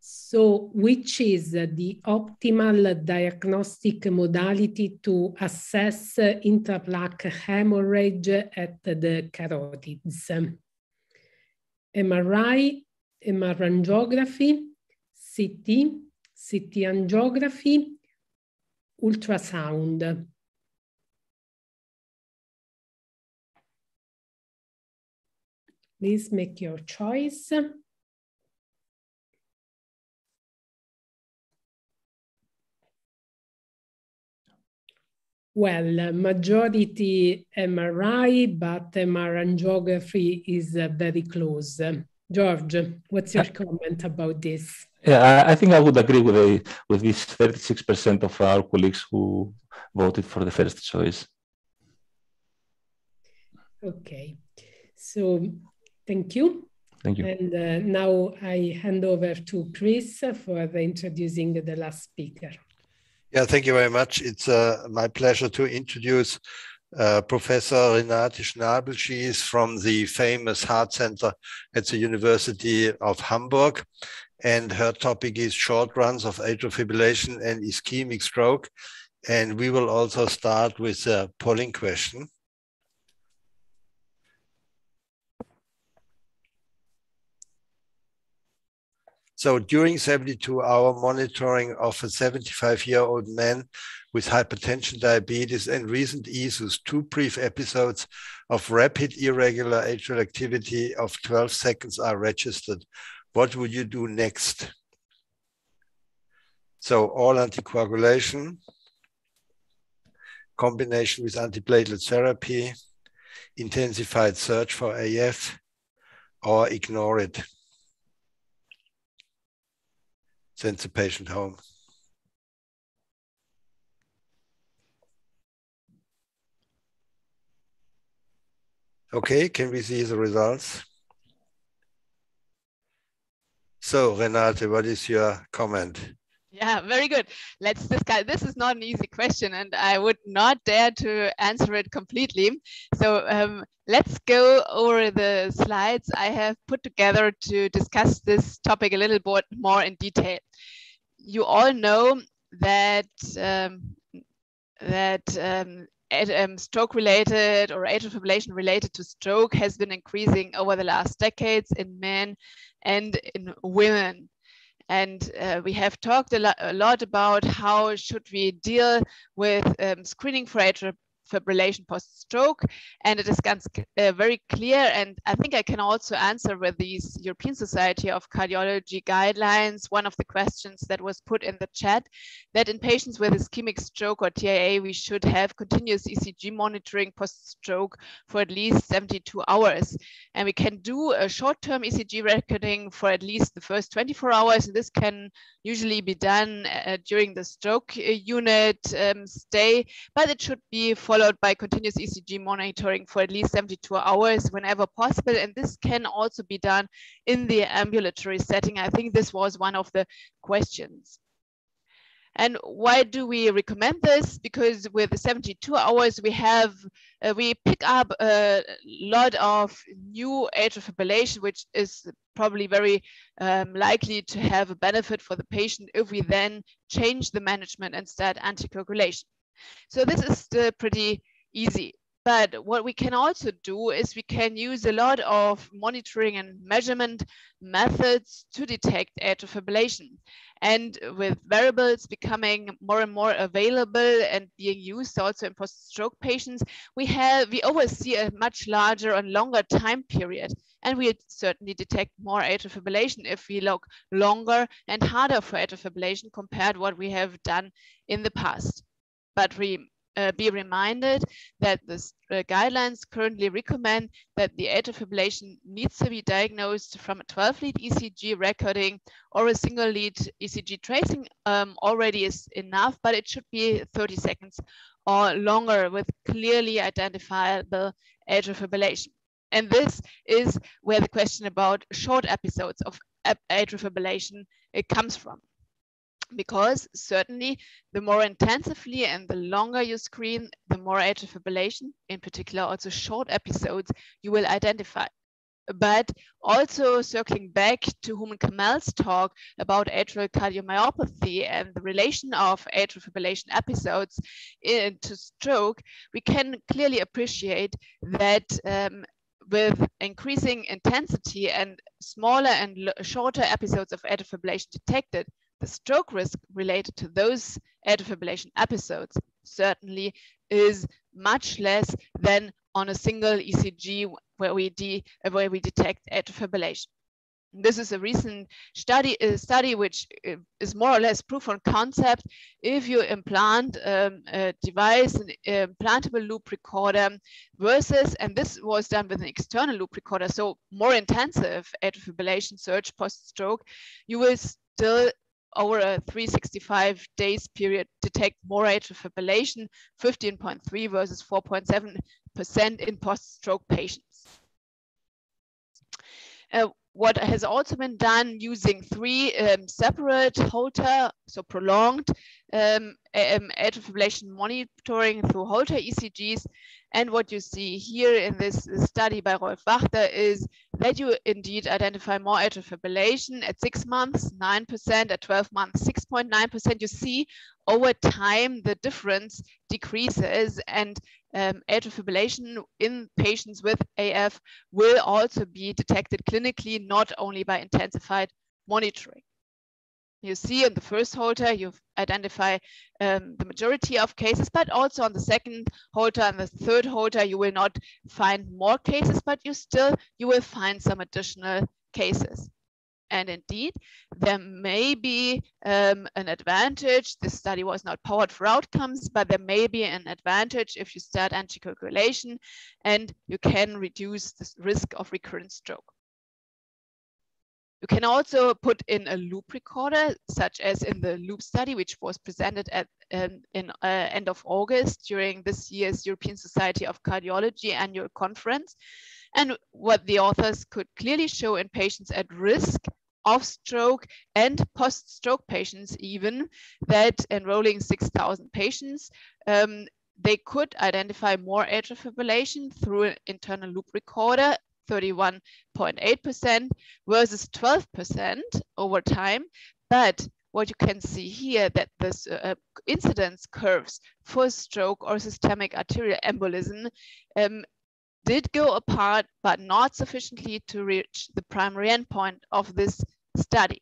[SPEAKER 3] So which is the optimal diagnostic modality to assess intraplaque hemorrhage at the carotids? MRI, MR angiography, CT, CT angiography, ultrasound. Please make your choice. Well, majority MRI, but MR angiography is uh, very close. George, what's your comment about this?
[SPEAKER 5] Yeah, I think I would agree with a, with this 36% of our colleagues who voted for the first choice.
[SPEAKER 3] Okay, so thank you.
[SPEAKER 5] Thank you.
[SPEAKER 3] And uh, now I hand over to Chris for introducing the last speaker.
[SPEAKER 2] Yeah, thank you very much. It's uh, my pleasure to introduce uh, Professor Renate Schnabel. She is from the famous Heart Center at the University of Hamburg. And her topic is short runs of atrial fibrillation and ischemic stroke. And we will also start with a polling question. So during 72 hour monitoring of a 75 year old man with hypertension, diabetes, and recent ESUS, two brief episodes of rapid irregular atrial activity of 12 seconds are registered. What would you do next? So all anticoagulation, combination with antiplatelet therapy, intensified search for AF, or ignore it sends the patient home. Okay, can we see the results? So, Renate, what is your comment?
[SPEAKER 6] Yeah, very good. Let's discuss. This is not an easy question, and I would not dare to answer it completely. So um, let's go over the slides I have put together to discuss this topic a little bit more in detail. You all know that um, that um, um, stroke related or atrial fibrillation related to stroke has been increasing over the last decades in men and in women. And uh, we have talked a, lo a, lot about how should we deal with um, screening for atrial fibrillation post-stroke. And it is uh, very clear, and I think I can also answer with these European Society of Cardiology guidelines, one of the questions that was put in the chat, that in patients with ischemic stroke or TIA, we should have continuous ECG monitoring post-stroke for at least 72 hours. And we can do a short-term ECG recording for at least the first 24 hours. And this can usually be done uh, during the stroke uh, unit um, stay, but it should be followed by continuous ECG monitoring for at least 72 hours whenever possible. And this can also be done in the ambulatory setting. I think this was one of the questions. And why do we recommend this? Because with 72 hours, we have uh, we pick up a lot of new atrial fibrillation, which is probably very um, likely to have a benefit for the patient if we then change the management and start anticoagulation. So this is uh, pretty easy. But what we can also do is we can use a lot of monitoring and measurement methods to detect atrial fibrillation. And with wearables becoming more and more available and being used also in post-stroke patients, we have we always see a much larger and longer time period. And we certainly detect more atrial fibrillation if we look longer and harder for atrial fibrillation compared what we have done in the past. But we uh, be reminded that the uh, guidelines currently recommend that the atrial fibrillation needs to be diagnosed from a 12 lead ECG recording or a single lead ECG tracing um, already is enough, but it should be 30 seconds or longer with clearly identifiable atrial fibrillation. And this is where the question about short episodes of atrial fibrillation it comes from because certainly the more intensively and the longer you screen, the more atrial fibrillation, in particular also short episodes, you will identify. But also circling back to Hooman Kamel's talk about atrial cardiomyopathy and the relation of atrial fibrillation episodes to stroke, we can clearly appreciate that um, with increasing intensity and smaller and shorter episodes of atrial fibrillation detected, the stroke risk related to those atrial fibrillation episodes certainly is much less than on a single ECG where we, de where we detect atrial fibrillation. This is a recent study, a study which uh, is more or less proof of concept. If you implant um, a device, an implantable loop recorder versus, and this was done with an external loop recorder, so more intensive atrial fibrillation search post-stroke, you will still over a 365 days period detect more atrial fibrillation, 15.3 versus 4.7% in post-stroke patients. Uh, what has also been done using three um, separate Holter, so prolonged um, um, atrial fibrillation monitoring through Holter ECGs. And what you see here in this study by Rolf Wachter is that you indeed identify more atrial fibrillation at six months, 9%, at 12 months, 6.9%. You see over time the difference decreases and um, atrial fibrillation in patients with AF will also be detected clinically, not only by intensified monitoring. You see in the first Holter, you identify um, the majority of cases, but also on the second Holter and the third Holter, you will not find more cases, but you still, you will find some additional cases. And indeed, there may be um, an advantage. This study was not powered for outcomes, but there may be an advantage if you start anticoagulation and you can reduce the risk of recurrent stroke. You can also put in a loop recorder, such as in the loop study, which was presented at um, in uh, end of August during this year's European Society of Cardiology annual conference. And what the authors could clearly show in patients at risk of stroke and post-stroke patients even that enrolling 6,000 patients, um, they could identify more atrial fibrillation through an internal loop recorder 31.8% versus 12% over time. But what you can see here that this uh, incidence curves for stroke or systemic arterial embolism um, did go apart, but not sufficiently to reach the primary endpoint of this study.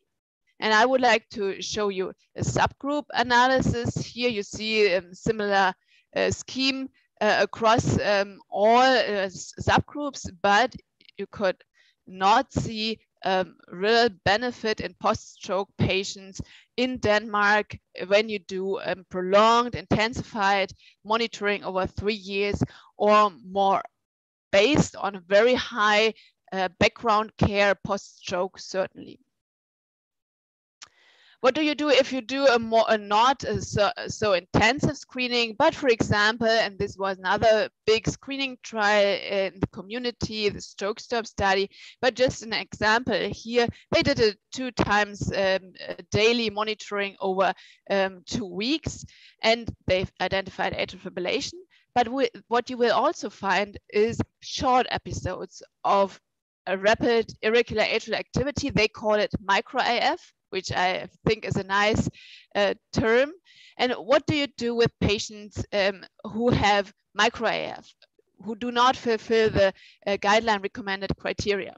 [SPEAKER 6] And I would like to show you a subgroup analysis. Here you see a um, similar uh, scheme uh, across um, all uh, subgroups, but you could not see um, real benefit in post-stroke patients in Denmark when you do um, prolonged, intensified monitoring over three years or more based on very high uh, background care post-stroke, certainly. What do you do if you do a more a not a so, so intensive screening, but for example, and this was another big screening trial in the community, the stroke stop study, but just an example here, they did it two times um, daily monitoring over um, two weeks, and they've identified atrial fibrillation. But what you will also find is short episodes of a rapid irregular atrial activity. They call it micro AF which I think is a nice uh, term. And what do you do with patients um, who have micro-AF, who do not fulfill the uh, guideline recommended criteria?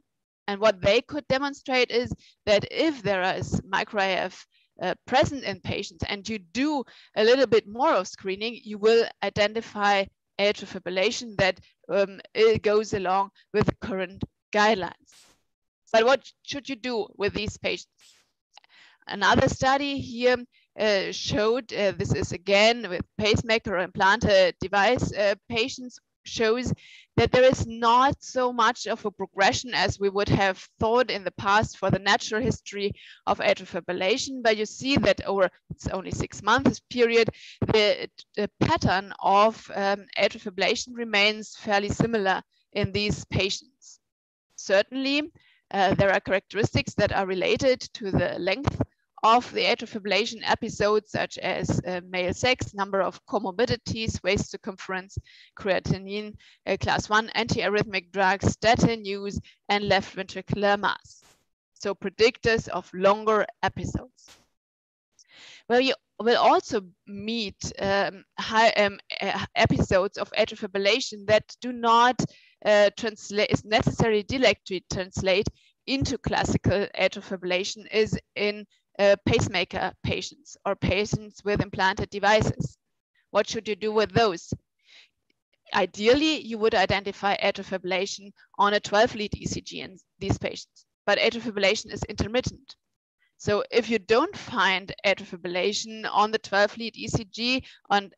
[SPEAKER 6] And what they could demonstrate is that if there is micro-AF uh, present in patients and you do a little bit more of screening, you will identify atrial fibrillation that um, goes along with current guidelines. But what should you do with these patients? Another study here uh, showed, uh, this is again with pacemaker implanted device uh, patients, shows that there is not so much of a progression as we would have thought in the past for the natural history of atrial fibrillation. But you see that over it's only six months period, the, the pattern of um, atrial fibrillation remains fairly similar in these patients. Certainly, uh, there are characteristics that are related to the length of the atrial fibrillation episodes, such as uh, male sex, number of comorbidities, waist circumference, creatinine, uh, class 1 antiarrhythmic drugs, statin use, and left ventricular mass. So predictors of longer episodes. Well, you will also meet um, high, um, episodes of atrial fibrillation that do not uh, translate, is necessarily delayed to translate into classical atrial fibrillation is in pacemaker patients or patients with implanted devices. What should you do with those? Ideally, you would identify atrial fibrillation on a 12 lead ECG in these patients, but atrial fibrillation is intermittent. So if you don't find atrial fibrillation on the 12 lead ECG and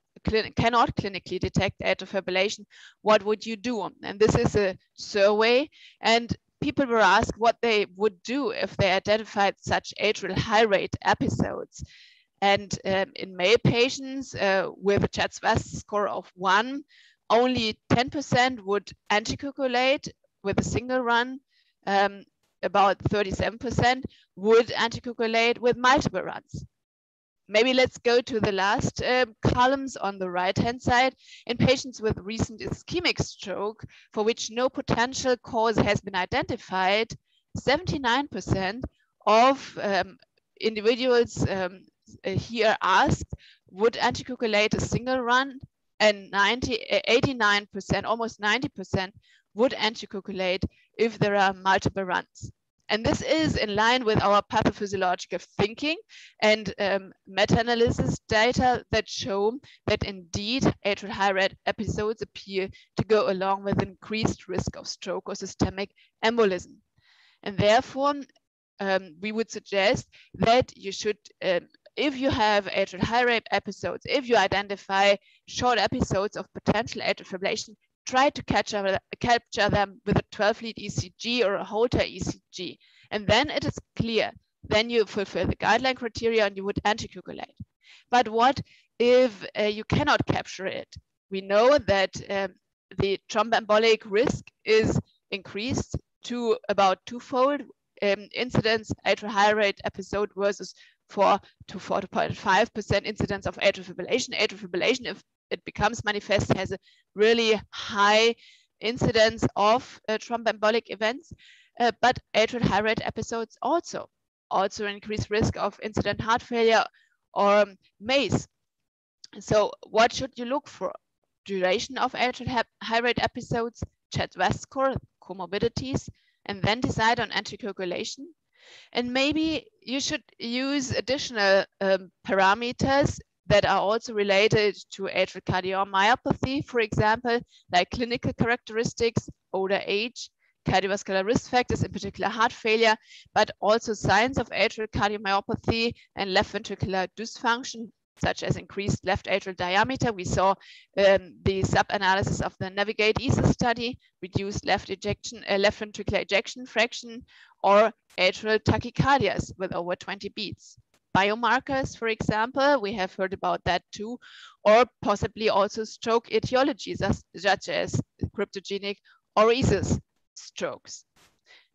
[SPEAKER 6] cannot clinically detect atrial fibrillation, what would you do? And this is a survey and people were asked what they would do if they identified such atrial high rate episodes. And um, in male patients uh, with a CHA2DS2-VASc score of one, only 10% would anticoagulate with a single run. Um, about 37% would anticoagulate with multiple runs. Maybe let's go to the last uh, columns on the right-hand side. In patients with recent ischemic stroke, for which no potential cause has been identified, 79% of um, individuals um, here asked would anticoagulate a single run and 90, 89%, almost 90% would anticoagulate if there are multiple runs. And this is in line with our pathophysiological thinking and um, meta-analysis data that show that indeed atrial high rate episodes appear to go along with increased risk of stroke or systemic embolism. And therefore, um, we would suggest that you should, um, if you have atrial high rate episodes, if you identify short episodes of potential atrial fibrillation, try to capture, capture them with a 12 lead ECG or a Holter ECG. And then it is clear, then you fulfill the guideline criteria and you would anticoagulate. But what if uh, you cannot capture it? We know that um, the thromboembolic risk is increased to about twofold um, incidence atrial high rate episode versus 4 to 4.5% incidence of atrial fibrillation. Atrial fibrillation, if it becomes manifest, has a really high incidence of uh, thromboembolic events, uh, but atrial high rate episodes also, also increase risk of incident heart failure or um, MACE. So what should you look for? Duration of atrial high rate episodes, CHA2DS2-VASc score, comorbidities, and then decide on anticoagulation. And maybe you should use additional um, parameters that are also related to atrial cardiomyopathy, for example, like clinical characteristics, older age, cardiovascular risk factors, in particular heart failure, but also signs of atrial cardiomyopathy and left ventricular dysfunction, such as increased left atrial diameter. We saw um, the sub-analysis of the Navigate ESUS study, reduced left ejection, uh, left ventricular ejection fraction, or atrial tachycardias with over 20 beats. Biomarkers, for example, we have heard about that too, or possibly also stroke etiologies such as cryptogenic or ESUS strokes.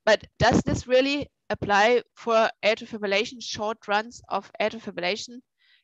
[SPEAKER 6] But does this really apply for atrial fibrillation, short runs of atrial fibrillation?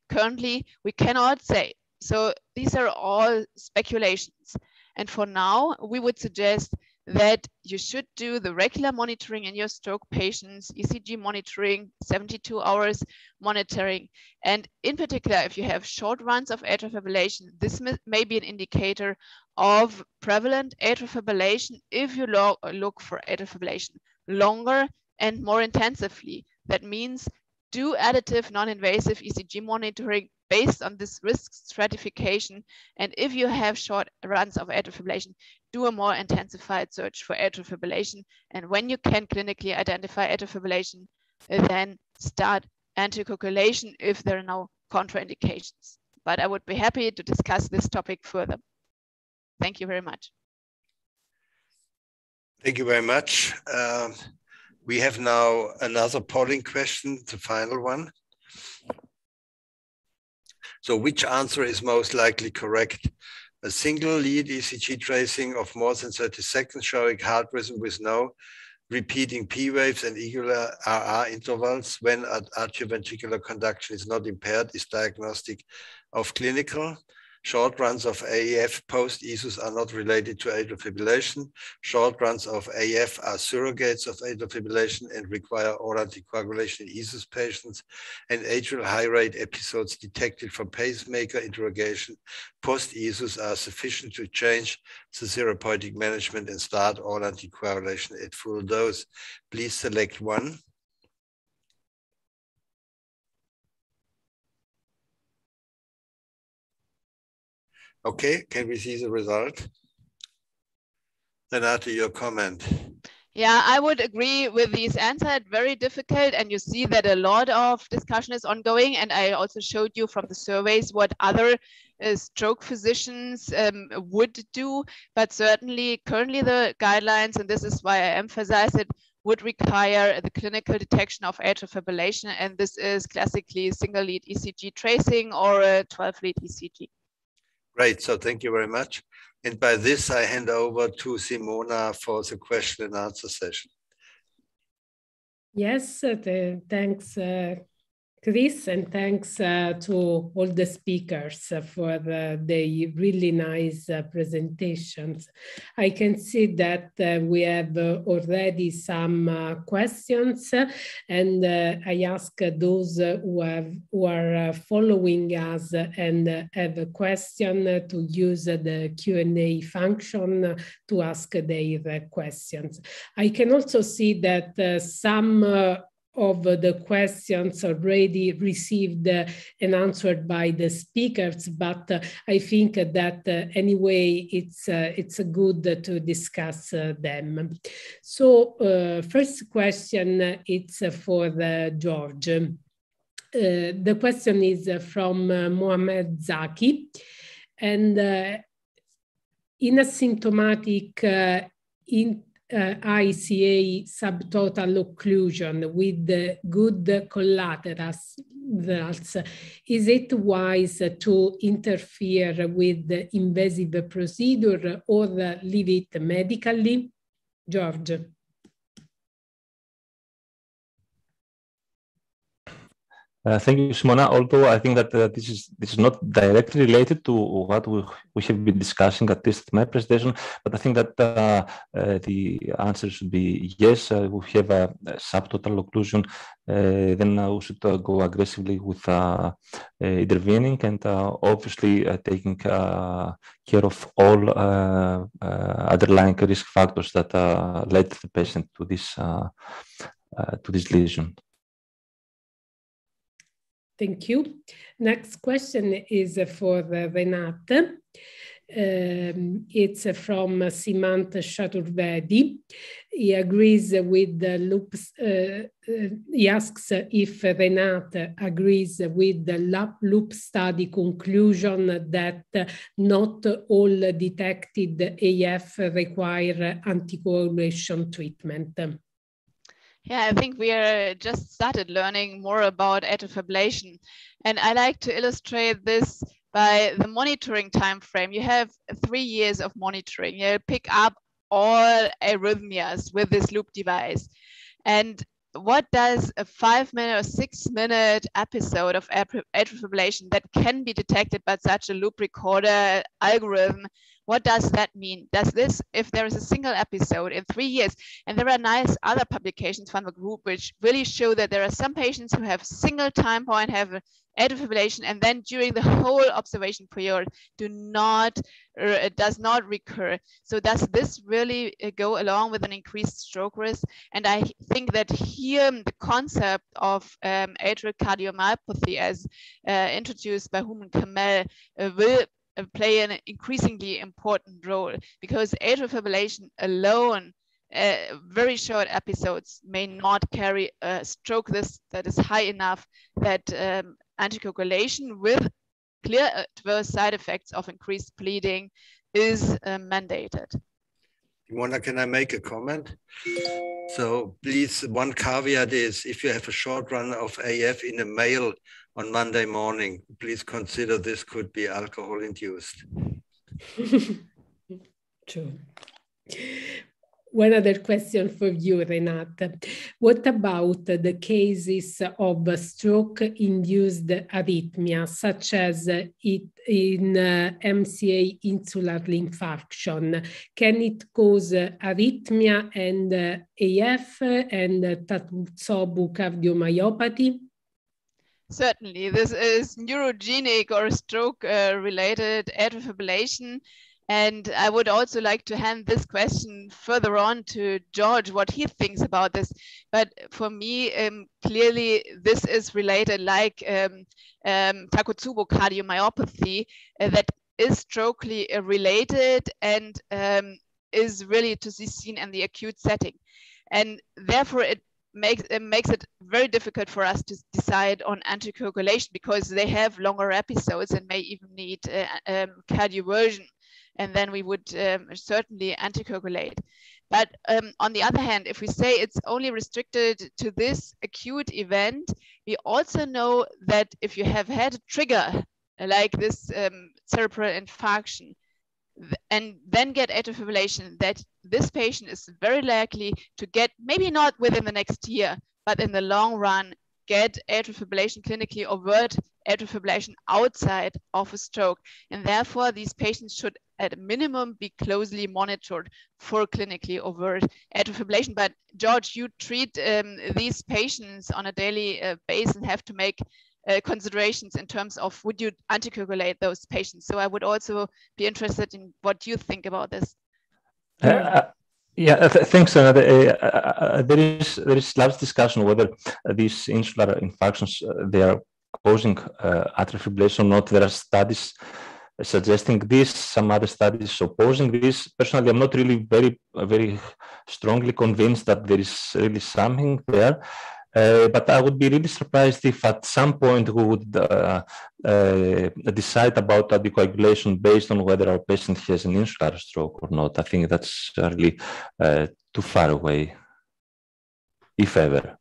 [SPEAKER 6] Currently, we cannot say. So these are all speculations. And for now, we would suggest that you should do the regular monitoring in your stroke patients, ECG monitoring, 72 hours monitoring. And in particular, if you have short runs of atrial fibrillation, this may be an indicator of prevalent atrial fibrillation if you lo look for atrial fibrillation longer and more intensively. That means do additive non-invasive ECG monitoring based on this risk stratification. And if you have short runs of atrial fibrillation, do a more intensified search for atrial fibrillation. And when you can clinically identify atrial fibrillation, then start anticoagulation if there are no contraindications. But I would be happy to discuss this topic further. Thank you very much.
[SPEAKER 2] Thank you very much. Um, we have now another polling question, the final one. So which answer is most likely correct? A single lead ECG tracing of more than 30 seconds showing heart rhythm with no repeating P waves and irregular RR intervals when atrioventricular conduction is not impaired is diagnostic of clinical. Short runs of AF post-ESUS are not related to atrial fibrillation. Short runs of AF are surrogates of atrial fibrillation and require oral anticoagulation in ESUS patients. And atrial high rate episodes detected from pacemaker interrogation post-ESUS are sufficient to change the therapeutic management and start oral anticoagulation at full dose. Please select one. Okay, can we see the result? Renate, your comment.
[SPEAKER 6] Yeah, I would agree with these answers. Very difficult, and you see that a lot of discussion is ongoing. And I also showed you from the surveys what other uh, stroke physicians um, would do. But certainly, currently the guidelines, and this is why I emphasize it, would require the clinical detection of atrial fibrillation, and this is classically single lead ECG tracing or a 12 lead ECG.
[SPEAKER 2] Great, so thank you very much. And by this, I hand over to Simona for the question and answer session.
[SPEAKER 3] Yes, uh, thanks, uh, Chris, and thanks uh, to all the speakers for the, the really nice uh, presentations. I can see that uh, we have uh, already some uh, questions, and uh, I ask those who, have, who are following us and have a question to use the Q&A function to ask their questions. I can also see that some of the questions already received and answered by the speakers, but uh, I think that uh, anyway, it's, uh, it's good to discuss uh, them. So uh, first question, uh, it's for the George. the question is from Mohamed Zaki. And in asymptomatic in uh, ICA subtotal occlusion with good collaterals, is it wise to interfere with the invasive procedure or leave it medically? George.
[SPEAKER 5] Uh, thank you, Simona. Although I think that uh, this is this is not directly related to what we, we have been discussing at least my presentation, but I think that uh, uh the answer should be yes. Uh, we have a, a subtotal occlusion, uh, then we should go aggressively with intervening and obviously taking care of all underlying risk factors that led the patient to this to this lesion.
[SPEAKER 3] Thank you. Next question is for Renate. Um, it's from Seemant Chaturvedi. He agrees with the loops. Uh, uh, he asks if Renate agrees with the loop study conclusion that not all detected AF require anticoagulation treatment.
[SPEAKER 6] Yeah, I think we are just started learning more about atrial fibrillation. And I like to illustrate this by the monitoring time frame. You have three years of monitoring. You pick up all arrhythmias with this loop device. And what does a five minute or six minute episode of atrial fibrillation that can be detected by such a loop recorder algorithm what does that mean? Does this, if there is a single episode in three years, and there are nice other publications from the group which really show that there are some patients who have a single time point, have atrial fibrillation, and then during the whole observation period do not, uh, does not recur. So does this really uh, go along with an increased stroke risk? And I think that here the concept of um, atrial cardiomyopathy as uh, introduced by Houman Kamel uh, will play an increasingly important role because atrial fibrillation alone uh, very short episodes may not carry a stroke this that is high enough that um, anticoagulation with clear adverse side effects of increased bleeding is uh, mandated.
[SPEAKER 2] Mona, can I make a comment? So please, one caveat is if you have a short run of AF in a male on Monday morning, please consider this could be alcohol induced. [laughs]
[SPEAKER 3] True. One other question for you, Renate. What about the cases of stroke-induced arrhythmia, such as it in uh, MCA insular infarction? Can it cause arrhythmia and uh, AF and Takotsubo cardiomyopathy?
[SPEAKER 6] Certainly, this is neurogenic or stroke-related uh, atrial fibrillation. And I would also like to hand this question further on to George, what he thinks about this. But for me, um, clearly, this is related like um, um, Takotsubo cardiomyopathy uh, that is stroke related and um, is really to be seen in the acute setting. And therefore, it makes it makes it very difficult for us to decide on anticoagulation because they have longer episodes and may even need uh, um, cardioversion, and then we would um, certainly anticoagulate. But um, on the other hand, if we say it's only restricted to this acute event, we also know that if you have had a trigger like this um, cerebral infarction, and then get atrial fibrillation, that this patient is very likely to get, maybe not within the next year, but in the long run, get atrial fibrillation clinically overt atrial fibrillation outside of a stroke. And therefore, these patients should at a minimum be closely monitored for clinically overt atrial fibrillation. But George, you treat um, these patients on a daily uh, basis and have to make uh, considerations in terms of would you anticoagulate those patients? So I would also be interested in what you think about this.
[SPEAKER 5] Uh, uh yeah, th thanks. Uh, uh, there is there is large discussion whether these insular infarctions they are causing atrial fibrillation or not. There are studies suggesting this, some other studies opposing this. Personally, I'm not really very very strongly convinced that there is really something there. Uh, but I would be really surprised if at some point we would uh, uh, decide about anticoagulation based on whether our patient has an insular stroke or not. I think that's really uh, too far away, if ever.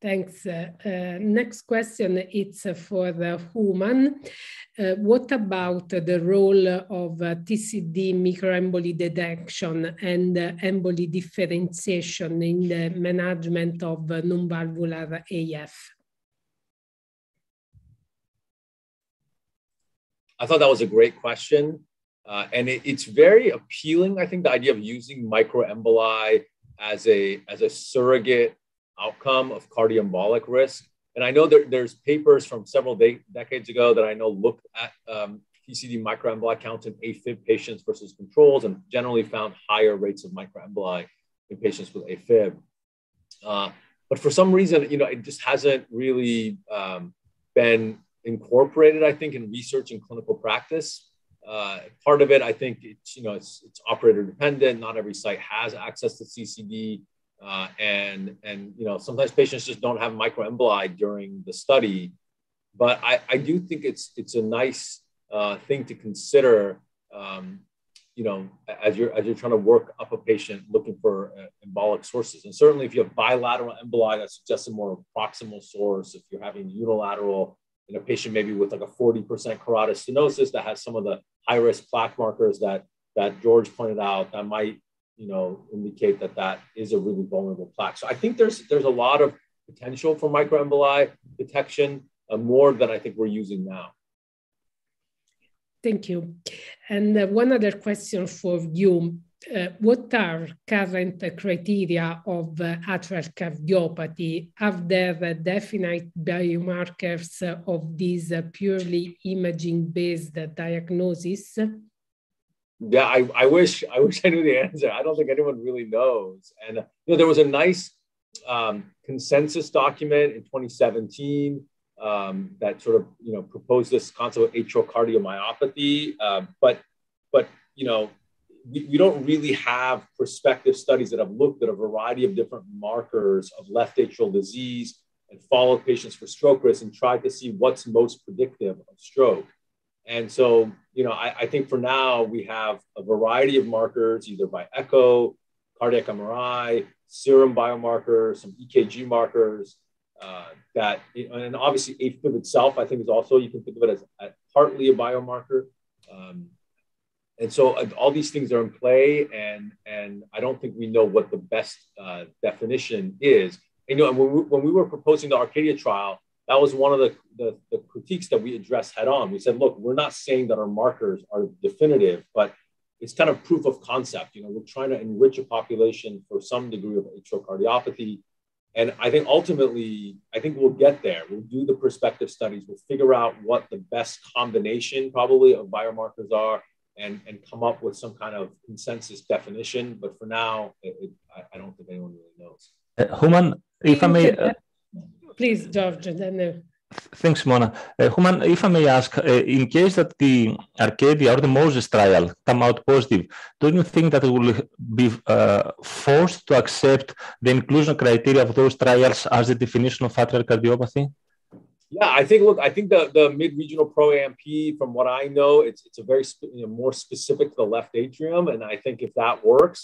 [SPEAKER 3] Thanks. Uh, uh, next question, it's uh, for the Houman. Uh, what about the role of uh, TCD microemboli detection and uh, emboli differentiation in the management of non-valvular AF?
[SPEAKER 4] I thought that was a great question. and it, it's very appealing, I think, the idea of using microemboli as a, as a surrogate outcome of cardioembolic risk. And I know there, there's papers from several de- decades ago that I know looked at um, TCD microemboli counts in AFib patients versus controls and generally found higher rates of microemboli in patients with AFib. Uh, but for some reason, you know, it just hasn't really um, been incorporated, I think, in research and clinical practice. Uh, part of it, I think, it's you know, it's, it's operator dependent. Not every site has access to TCD. Uh, and and you know sometimes patients just don't have microemboli during the study, but I, I do think it's it's a nice uh, thing to consider. Um, you know, as you're as you're trying to work up a patient looking for uh, embolic sources, and certainly if you have bilateral emboli, that suggests a more proximal source. If you're having unilateral in a patient maybe with like a 40% carotid stenosis that has some of the high risk plaque markers that that George pointed out, that might you know, indicate that that is a really vulnerable plaque. So I think there's there's a lot of potential for microemboli detection, uh, more than I think we're using now.
[SPEAKER 3] Thank you. And uh, one other question for you. Uh, what are current criteria of uh, atrial cardiopathy? Are there definite biomarkers of this purely imaging-based diagnosis?
[SPEAKER 4] Yeah, I, I wish [laughs] I wish I knew the answer. I don't think anyone really knows. And you know, there was a nice um, consensus document in 2017 um, that sort of you know proposed this concept of atrial cardiomyopathy. Uh, but but you know we, we don't really have prospective studies that have looked at a variety of different markers of left atrial disease and followed patients for stroke risk and tried to see what's most predictive of stroke. And so, you know, I, I, think for now we have a variety of markers, either by echo, cardiac MRI, serum biomarkers, some EKG markers uh, that, and obviously AFib itself, I think is also, you can think of it as, partly a biomarker. Um, and so uh, all these things are in play and, and I don't think we know what the best uh, definition is. And, you know, when we, when we were proposing the Arcadia trial, that was one of the, the, the, critiques that we addressed head on. We said, look, we're not saying that our markers are definitive, but it's kind of proof of concept. You know, we're trying to enrich a population for some degree of atrial cardiopathy. And I think ultimately, I think we'll get there. We'll do the prospective studies. We'll figure out what the best combination probably of biomarkers are and, and come up with some kind of consensus definition. But for now, it, it, I, don't think anyone really knows.
[SPEAKER 5] Uh, Houman, if I may, uh,
[SPEAKER 3] Please, George, then. Uh...
[SPEAKER 5] Thanks, Mona. Uh, Houman, if I may ask, uh, in case that the Arcadia or the Moses trial come out positive, do you think that it will be uh, forced to accept the inclusion criteria of those trials as the definition of atrial cardiopathy?
[SPEAKER 4] Yeah, I think. Look, I think the, the mid-regional pro ANP, from what I know, it's it's a very you know, more specific to the left atrium, and I think if that works,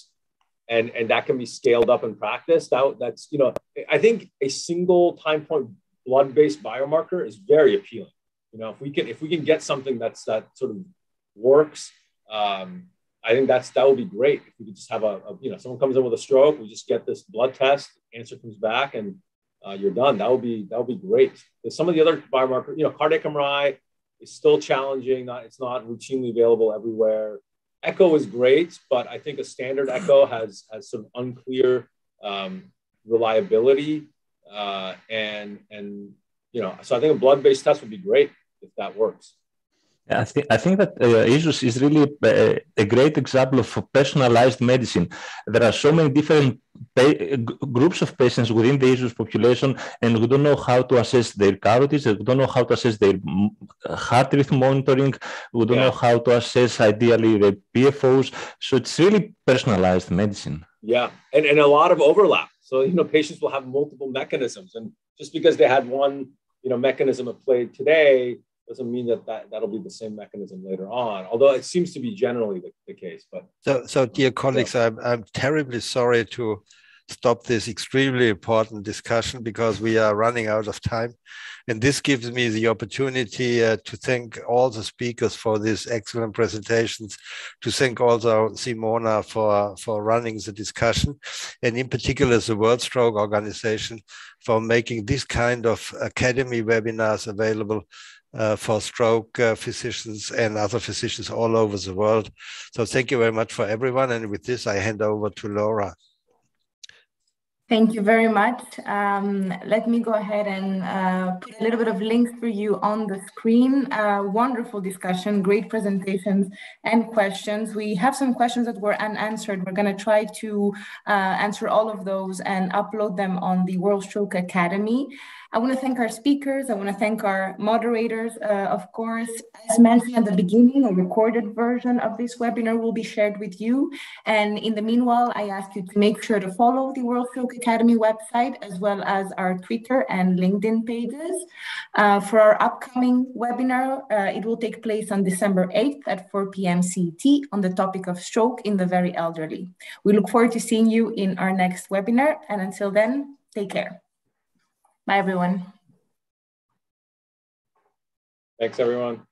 [SPEAKER 4] and and that can be scaled up in practice. That that's you know i think a single time point blood-based biomarker is very appealing. You know if we can if we can get something that's that sort of works um, i think that's that would be great. If we could just have a, a, you know someone comes in with a stroke we just get this blood test answer comes back and uh, you're done. That would be that would be great. Some of the other biomarkers you know cardiac mri is still challenging not it's not routinely available everywhere Echo is great, but I think a standard Echo has has some unclear um, reliability, uh, and and you know, so I think a blood-based test would be great if that works.
[SPEAKER 5] Yeah, I think I think that uh, is really a, a, great example of personalized medicine. There are so many different groups of patients within the ESUS population, and we don't know how to assess their carotids. We don't know how to assess their heart rhythm monitoring. We don't yeah. know how to assess ideally the PFOs. So it's really personalized medicine.
[SPEAKER 4] Yeah, and and a lot of overlap. So you know, patients will have multiple mechanisms, and just because they had one you know mechanism at play today doesn't mean that, that that'll be the same mechanism later on, although it seems to be generally the, the case. But
[SPEAKER 2] so, so dear colleagues, I'm, I'm terribly sorry to stop this extremely important discussion because we are running out of time. And this gives me the opportunity uh, to thank all the speakers for these excellent presentations, to thank also Simona for, for running the discussion, and in particular the World Stroke Organization for making this kind of academy webinars available uh, for stroke uh, physicians and other physicians all over the world. So thank you very much for everyone. And with this, I hand over to Laura.
[SPEAKER 1] Thank you very much. Um, let me go ahead and uh, put a little bit of links for you on the screen. Uh, wonderful discussion, great presentations and questions. We have some questions that were unanswered. We're going to try to uh, answer all of those and upload them on the World Stroke Academy. I want to thank our speakers. I want to thank our moderators. Uh, of course, as mentioned at the beginning, a recorded version of this webinar will be shared with you. And in the meanwhile, I ask you to make sure to follow the World Stroke Academy website, as well as our Twitter and LinkedIn pages. Uh, for our upcoming webinar, uh, it will take place on December 8th at 4 p.m. CET on the topic of stroke in the very elderly. We look forward to seeing you in our next webinar. And until then, take care. Bye, everyone.
[SPEAKER 4] Thanks, everyone.